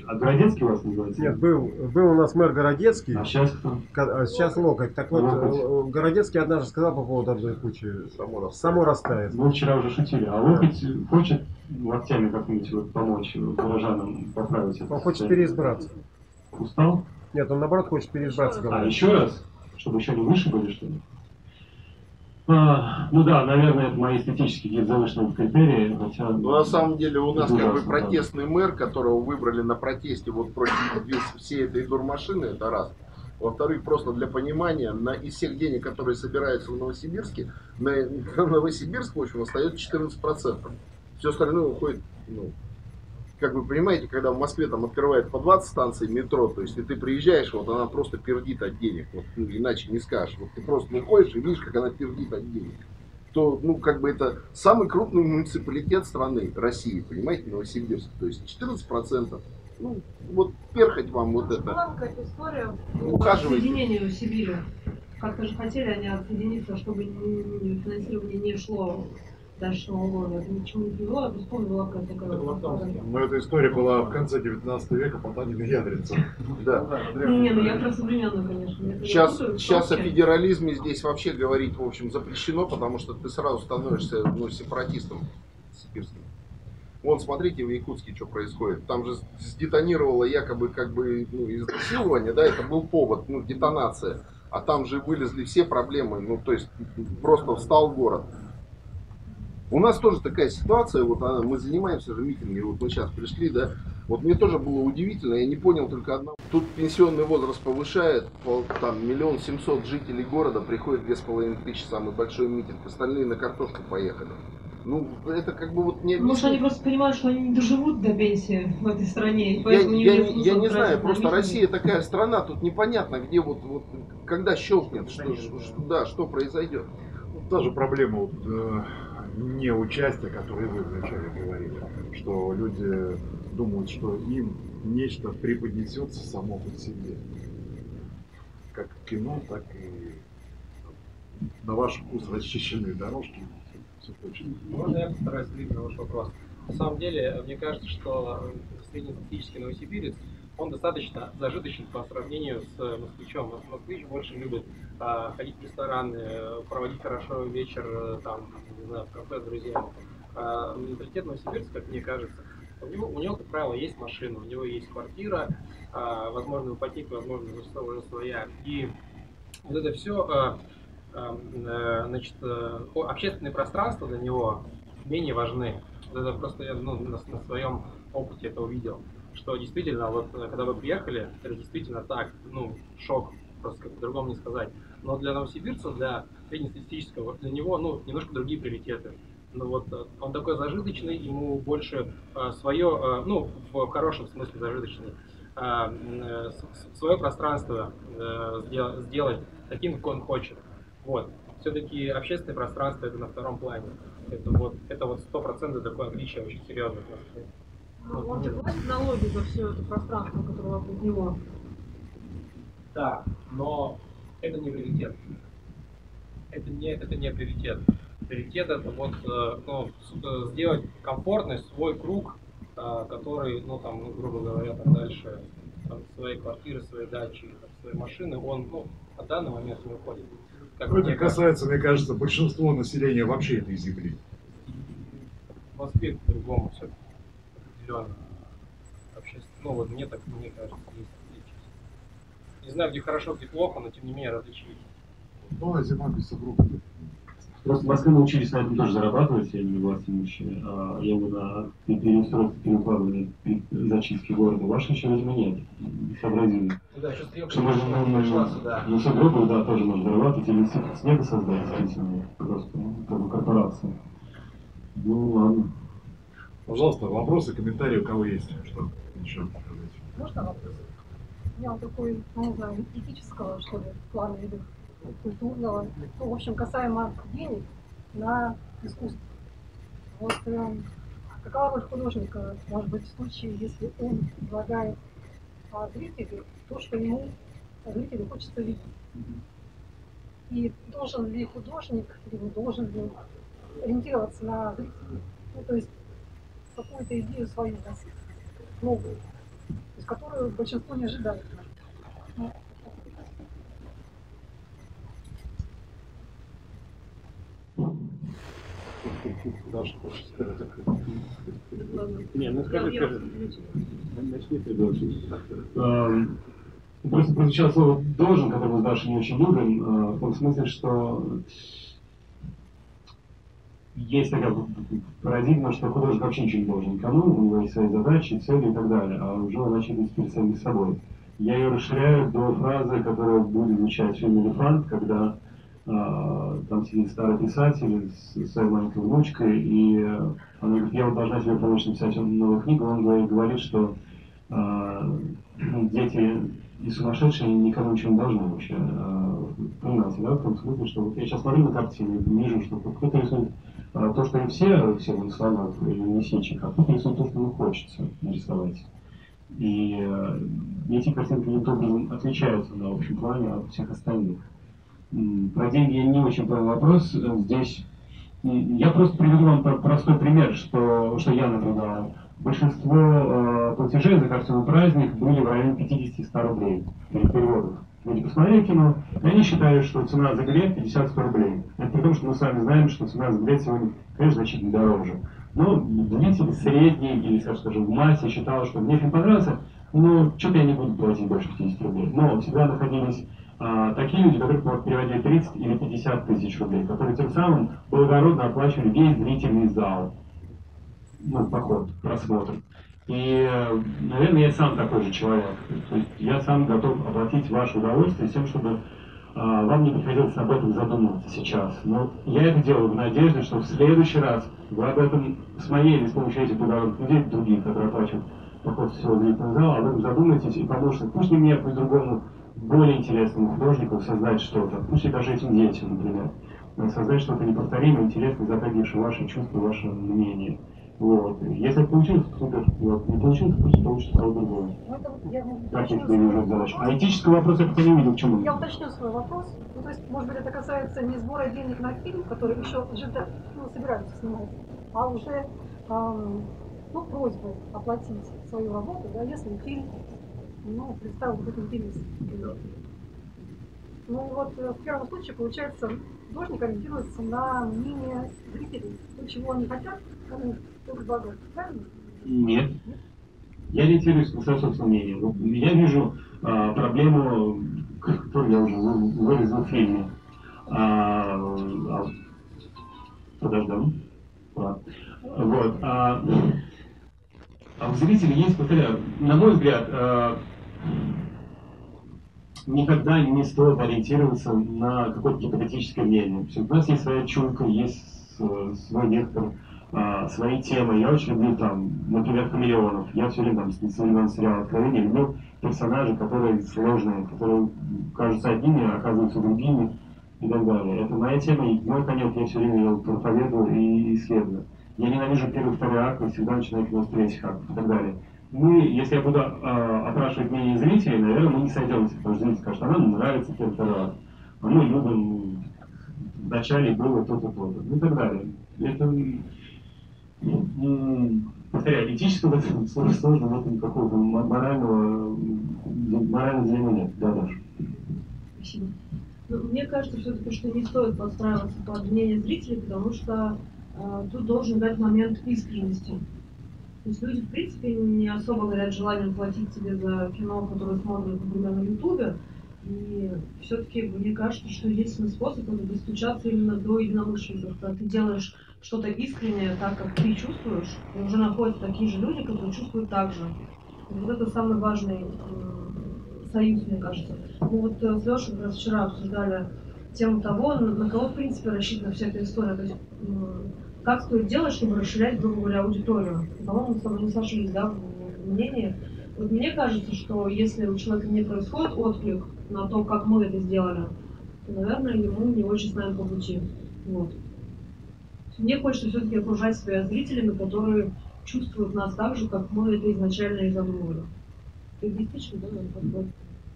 А Городецкий у вас называется? Нет, был, был у нас мэр Городецкий, А сейчас кто? а сейчас Локоть. Так вот, Локоть. э, Городецкий однажды сказал по поводу одной кучи. Само раз. Само растает. Мы вчера уже шутили, а Локоть хочет локтями как-нибудь вот помочь горожанам поправить это. Он хочет состояние? переизбраться. Устал? Нет, он наоборот хочет переизбраться. А, еще раз? Чтобы еще не выше были, что ли? А, ну да, наверное, это мои эстетические какие-то завышенные критерии, хотя... Ну, на самом деле у нас как бы Ужасно, да. протестный мэр, которого выбрали на протесте вот против всей этой дурмашины, это раз. Во-вторых, просто для понимания, на, из всех денег, которые собираются в Новосибирске, на, на Новосибирск, в общем, остается 14%. Все остальное уходит, ну, как вы понимаете, когда в Москве там открывают по 20 станций метро, то есть и ты приезжаешь, вот она просто пердит от денег, вот, ну, иначе не скажешь. Вот ты просто выходишь и видишь, как она пердит от денег то, ну, как бы это самый крупный муниципалитет страны, России, понимаете, Новосибирск. То есть 14%. Ну, вот перхоть вам вот это. Была какая-то история Ухаживайте. соединения Сибири. Как-то же хотели они отсоединиться, чтобы финансирование не шло дальше Нового года. Это ни к чему не привело. Я была какая-то такая история. Но эта история была в конце 19 века Потанин и Ядринцев. Да. Не, ну я про современную, конечно. Я Сейчас, сейчас о федерализме здесь вообще говорить, в общем, запрещено, потому что ты сразу становишься ну, сепаратистом сибирским. Вон, смотрите, в Якутске что происходит. Там же сдетонировало якобы как бы ну, изнасилование, да, это был повод, ну, детонация. А там же вылезли все проблемы, ну, то есть просто встал город. У нас тоже такая ситуация, вот она, мы занимаемся же митингами, вот мы сейчас пришли, да, вот мне тоже было удивительно, я не понял только одного. Тут пенсионный возраст повышает, там миллион семьсот жителей города приходит две с половиной тысячи, самый большой митинг, остальные на картошку поехали. Ну, это как бы вот не Может, они просто понимают, что они не доживут до пенсии в этой стране, и Я, поэтому не я не- смысла я не знаю, на просто митинги. Россия такая страна, тут непонятно, где вот, вот когда щелкнет, что, что- да, что произойдет. Та же проблема вот, э, неучастия, которую вы вначале говорили, что люди думают, что им нечто преподнесется само по себе. Как в кино, так и на ваш вкус расчищенные дорожки. Можно я постараюсь ответить на ваш вопрос? На самом деле, мне кажется, что среднестатистический новосибирец, он достаточно зажиточен по сравнению с москвичом. Москвич больше любит а, ходить в рестораны, проводить хорошо вечер э, там, не знаю, в кафе с друзьями. А, менталитет новосибирца, как мне кажется, у него, у него, как правило, есть машина, у него есть квартира, а, возможно, ипотека, возможно, уже своя. И вот это все э, значит, э, общественные пространства для него менее важны. Вот Это просто я ну, на, на своем опыте это увидел, что действительно, вот э, когда вы приехали, это действительно так, ну, шок, просто как по-другому не сказать. Но для новосибирца, для среднестатистического, для него, ну, немножко другие приоритеты. Ну вот э, он такой зажиточный, ему больше свое, э, ну, в хорошем смысле зажиточный, свое пространство э, сдел- сделать таким, как он хочет. Вот. Все-таки общественное пространство это на втором плане. Это вот это вот сто процентов такое отличие очень серьезное. Ну, Он же платит налоги за все это пространство, которое вокруг него. Да, но это не приоритет. Это не, это не приоритет. Приоритет это вот э, ну, э, сделать комфортный свой круг, э, который, ну там, ну, грубо говоря, там дальше там, своей квартиры, своей дачи, там, своей машины, он ну, на данный момент не уходит. Как Ну, мне это касается, мне кажется, большинства населения вообще этой земли. В Москве по-другому все определенно. Вообще, ну вот мне так, мне кажется, есть отличия. Не знаю, где хорошо, где плохо, но тем не менее различия есть. Ну, а зима без супруга. Просто в Москве научились на этом тоже зарабатывать, я не власть имущие, а я бы на пе- переустройстве, перекладывание, пе- зачистки города. Ваши еще, видимо, нет. Не сообразили. Ну да, сейчас Что можно ну, пришла ну, сюда. ну, с Европой, да, тоже можно зарабатывать, или институт снега создать, действительно, просто, ну, как бы корпорация. Ну, ладно. Пожалуйста, вопросы, комментарии, у кого есть, что еще сказать. Можно вопрос? У меня вот такой, ну, знаю, этического, что ли, плана или культурного. Ну, в общем, касаемо денег на искусство. Вот э, какова роль художника, может быть, в случае, если он предлагает а, зрителю то, что ему зрителю хочется видеть. И должен ли художник, либо должен ли ориентироваться на зрителей, ну, то есть какую-то идею свою носить, новую, есть которую большинство не ожидает. Ну, Даша, хочешь сказать? Не, ну Я- я- Начни Даша. Эм, Просто прозвучало слово «должен», которое мы с Дашей не очень любим, э, в том смысле, что есть такая парадигма, что художник вообще ничего не должен никому, у него есть свои задачи, цели и так далее, а уже он начинает перед самим собой. Я ее расширяю до фразы, которая будет звучать в фильме «Элефант», когда э, там сидит старый писатель с своей маленькой внучкой, и э, она говорит, я вот должна тебе помочь написать новую книгу, он говорит, говорит, что э, дети и сумасшедшие никому ничего не должны вообще. Э, понимаете, да, в том смысле, что вот я сейчас смотрю на картину и вижу, что кто-то рисует э, то, что и все, все слонах или месячек, а кто-то рисует то, что ему хочется нарисовать. И э, эти картинки каким-то отличаются на общем плане от всех остальных. Про деньги я не очень понял вопрос. Э, Здесь я просто приведу вам про- простой пример, что, что я наблюдал. Большинство э, платежей за картину праздник были в районе 50-100 рублей перед переводом. Люди посмотрели кино, и они считали, что цена за билет 50-100 рублей. Это при том, что мы с вами знаем, что цена за билет сегодня, конечно, значительно дороже. Но зритель средний, или, скажем, в массе считал, что мне фильм понравился, но что-то я не буду платить больше 50 рублей. Но всегда находились а, такие люди, которые вот, переводили 30 или 50 тысяч рублей, которые тем самым благородно оплачивали весь зрительный зал. Ну, поход, просмотр. И, наверное, я сам такой же человек. То есть я сам готов оплатить ваше удовольствие тем, чтобы а, вам не приходилось об этом задумываться сейчас. Но я это делаю в надежде, что в следующий раз вы об этом с моей или с помощью этих благородных людей, других, которые оплачивают поход всего зрительного зала, об этом задумайтесь и поможете. Пусть не мне, пусть другому более интересному художнику создать что-то. Пусть и даже этим детям, например. Создать что-то неповторимое, интересное, затрагивающее ваши чувства, ваше мнение. Вот. Если получилось, супер. Вот. Не получилось, пусть получится. Ну, вот я Как уточню их перевожать задачу? А этического вопроса я пока не увидел, к чему. Я уточню свой вопрос. Ну, то есть, может быть, это касается не сбора денег на фильм, который еще ожида- ну, собираются снимать, а уже ам, ну, просьбы оплатить свою работу, да, если фильм ну, представил какой-то интерес. Ну и вот э, в первом случае, получается, художник ориентируется на мнение зрителей, то, чего они хотят, кому кто предлагает. Правильно? Нет. Я ориентируюсь на свое собственное мнение. Вот Я вижу а, проблему, которую я уже вы- выразил в фильме. А, а, подождем. Ладно. Вот. А, а у зрителей есть, повторяю, на мой взгляд, а, никогда не стоит ориентироваться на какое-то гипотетическое мнение. У нас есть своя чуйка, есть э, свой вектор, а, свои темы. Я очень люблю там, например, хамелеонов. Я все время там смотрел сериал «Откровение», люблю персонажи, которые сложные, которые кажутся одними, а оказываются другими и так далее. Это моя тема, и мой конек я все время ее проповедую и исследую. Я ненавижу первый, второй акт, и всегда начинаю кино с третьих актов и так далее. Мы, если я буду э, опрашивать мнение зрителей, наверное, мы не сойдемся, потому что зритель скажет, а нам нравится акт. А мы любим, в начале было то-то, то-то, ну и так далее. Это, м, повторяю, этического в этом сложно, в этом какого-то морального, морального зрения нет. Да, Даша. Спасибо. Ну, мне кажется, все-таки, что не стоит подстраиваться под мнение зрителей, потому что э, тут должен дать момент искренности. То есть люди, в принципе, не особо горят желанием платить тебе за кино, которое смотрят, например, на Ютубе. И все-таки мне кажется, что единственный способ это достучаться именно до единомышленников. Когда ты делаешь что-то искреннее так, как ты чувствуешь, и уже находятся такие же люди, которые чувствуют так же. И вот это самый важный союз, мне кажется. Мы вот э, с Лешей как раз вчера обсуждали тему того, на кого в принципе рассчитана вся эта история. То есть как стоит делать, чтобы расширять, грубо говоря, аудиторию. По-моему, мы с тобой не сошлись, да, в мнении. Вот мне кажется, что если у человека не происходит отклик на то, как мы это сделали, то, наверное, ему не очень с нами по пути. Вот. Мне хочется все-таки окружать себя зрителями, которые чувствуют нас так же, как мы это изначально и задумывали. Эгоистично, да, подход?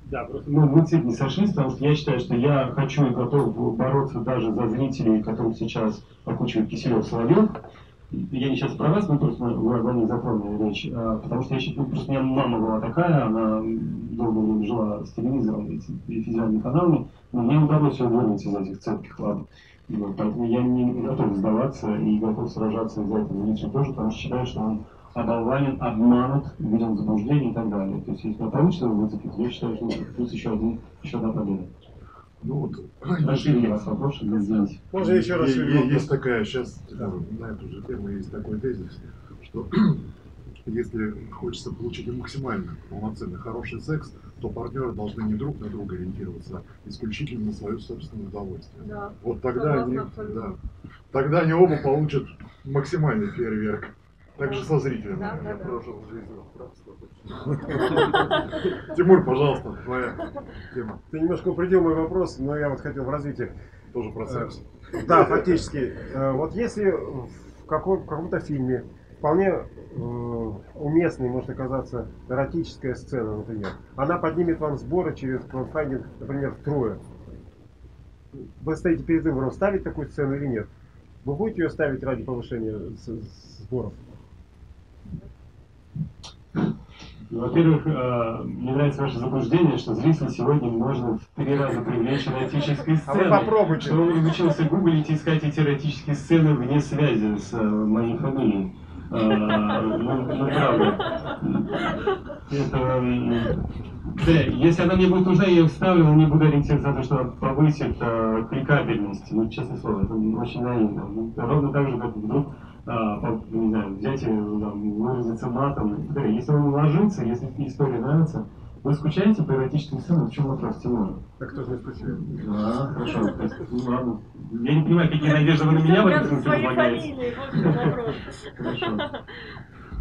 Да, просто мы, мы цвет не сошлись, потому что я считаю, что я хочу и готов бороться даже за зрителей, которых сейчас окучивает Киселев Соловьев. Я не сейчас про вас, мы просто в вами затронули речь, а, потому что я считаю, ну, просто у меня мама была такая, она долгое время жила с телевизором и и федеральными каналами, но мне удалось ее вырвать из этих цепких лап. Вот, поэтому я не готов сдаваться и готов сражаться за это зрителя тоже, потому что считаю, что он оболванен, обманут, введен в заблуждение и так далее. То есть, если он получится его выцепить, я считаю, что плюс еще, один, еще одна победа. Ну вот, Расширили вас вопрос, чтобы извините. Можно еще раз Е- Илья, е- Есть такая, сейчас на эту же тему есть такой тезис, что если хочется получить максимально полноценный хороший секс, то партнеры должны не друг на друга ориентироваться, а исключительно на свое собственное удовольствие. Да. Вот тогда Согласна они, абсолютно. да, тогда они оба получат максимальный фейерверк. Так же со зрителем. Да, да, Я да. прожил жизнь в. Тимур, пожалуйста, твоя тема. Ты немножко упредил мой вопрос, но я вот хотел в развитии. Тоже про секс. Да, фактически. Э, Вот если в каком- в каком-то фильме вполне э, уместной может оказаться эротическая сцена, например, она поднимет вам сборы через краудфандинг, например, втрое. Вы стоите перед выбором, ставить такую сцену или нет. Вы будете ее ставить ради повышения сборов? Во-первых, э, мне нравится ваше заблуждение, что зрителя сегодня можно в три раза привлечь эротической А вы попробуйте. Что он научился гуглить и искать эти эротические сцены вне связи с э, моей фамилией. Э, Ну, ну, правда. Это... да, если она мне будет нужна, я ее вставлю, но не буду ориентироваться на то, что повысит э, кликабельность. Ну, честное слово, это очень наивно. Ну, Ровно так же, как вдруг а, не знаю, взять и там, выразиться матом. Да, если он ложится, если история нравится, вы скучаете по эротическим сценам, в чем вопрос, Тимур? Так кто же не скучает? А, хорошо, то есть, ну ладно. Я не понимаю, какие надежды вы на меня в этом своей возлагаете. Хорошо.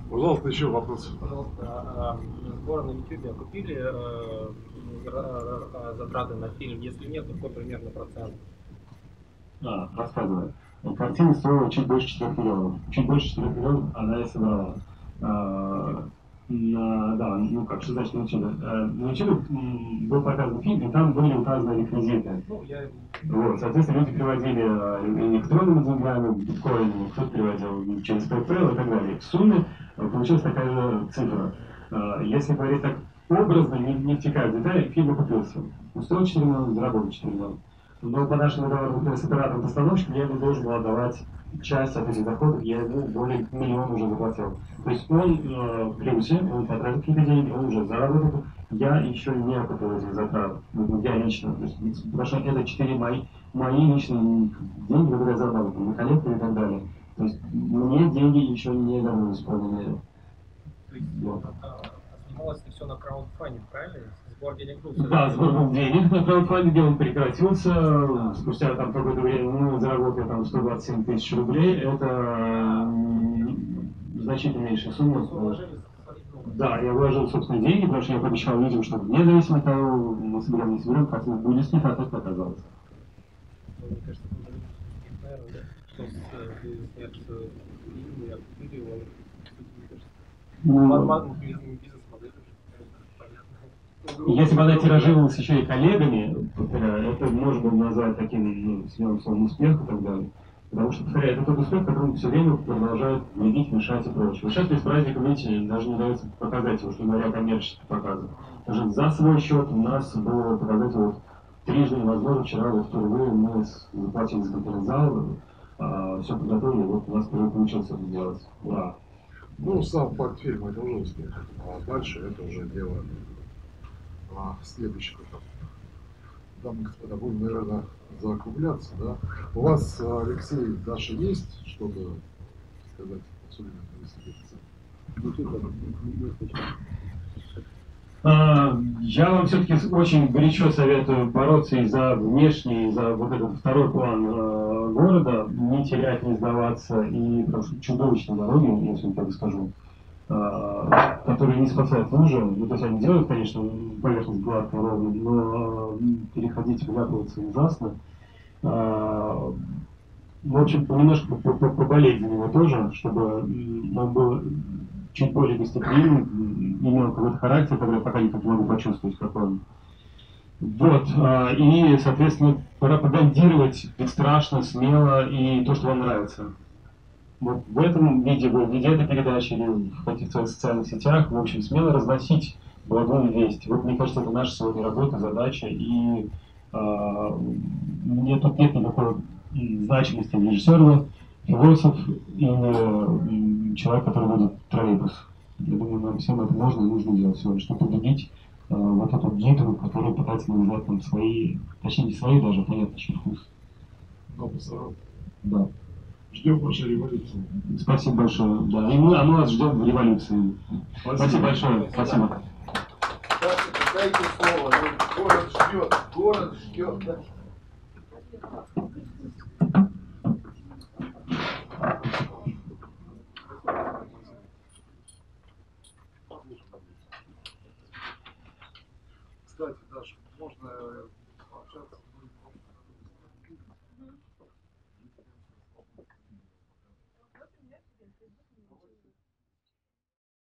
Пожалуйста, еще вопрос. Пожалуйста, а, а, сборы на YouTube окупили э, ра- ра- затраты на фильм? Если нет, то какой примерно процент? А, рассказываю. Картина стоила чуть больше 4 миллионов. Чуть больше 4 миллионов она и собрала. А, на, да, ну как, что значит на YouTube? А, На YouTube м, был показан фильм, и там были указаны реквизиты. Ну, я Вот, соответственно, люди приводили э, электронными деньгами, биткоинами, кто-то приводил через PayPal и так далее. В сумме э, получилась такая же цифра. Э, Если говорить так образно, не, не втекая в детали, фильм окупился. Устроил 4 миллиона, заработал 4 миллиона. Но по договорам например, с оператором-постановщиком я ему должен был отдавать часть от этих доходов, я ему более миллиона уже заплатил. То есть он э, в плюсе, он потратил какие-то деньги, он уже заработал, я еще не окупил этих затрат, Ну, я лично. То есть, потому что это 4 мои, мои личные деньги, которые я заработал, на коллекторы и так далее. То есть мне деньги еще не вернулись в полной мере. Вот. Это все на краудфанде, правильно? Сбор денег был. Да, сбор был денег на краудфандинге, он прекратился. Спустя там какое-то время мы заработали там 127 тысяч рублей. Это значительно меньшая сумма. Да, я вложил собственные деньги, потому что я пообещал людям, что вне зависимости от того, мы соберем, не соберем, как будет с них, а так оказалось. Ну, Мне кажется? Что с его. Мне кажется, Ну, формат бизнес-модель уже понятно. Если бы она тиражировалась еще и коллегами, повторяю, это можно было назвать таким, ну, смелым словом, успех и так далее. Потому что, повторяю, это тот успех, который все время продолжает вредить, мешать и прочее. Вот сейчас без праздника, видите, даже не удается показать его, что говоря коммерческих показов. Даже за свой счет у нас было показать вот трижды невозможно. Вчера вот впервые мы заплатили за конференц-зал, все подготовили, вот у нас впервые получилось это сделать. Ура! Ну, сам факт фильма это уже успех. А дальше это уже дело а, следующих этапов. Дамы и господа, будем, наверное, закругляться, да? У вас, а, Алексей, Даша, есть что-то сказать, особенно если А, Я вам все-таки очень горячо советую бороться и за внешний, и за вот этот второй план э, города, не терять, не сдаваться, и потому дороги, если я так скажу, э, которые не спасают лужи, ну, то есть они делают, конечно, поверхность гладкой, ровной, но э, переходить, вляпываться ужасно. Э, В общем, немножко по- по- поболеть за него тоже, чтобы он был чуть более м, имел какой-то характер, который я пока не могу почувствовать, какой он. Вот, и, соответственно, пропагандировать бесстрашно, смело и то, что вам нравится. Вот в этом виде, в виде этой передачи или в каких-то социальных сетях, в общем, смело разносить благую весть. Вот, мне кажется, это наша сегодня работа, задача, и а, мне тут нет никакой значимости режиссера, философ или м, человек, который водит троллейбус. Я думаю, нам всем это можно и нужно делать лишь, чтобы победить э, вот эту гидру, которая пытается навязать нам свои, точнее не свои даже, понятно, чей вкус. Да. Ждем вашей революции. Спасибо большое. Да. И мы, а мы вас ждем в революции. Спасибо, большое. Спасибо. Дайте слово, город ждет, город ждет.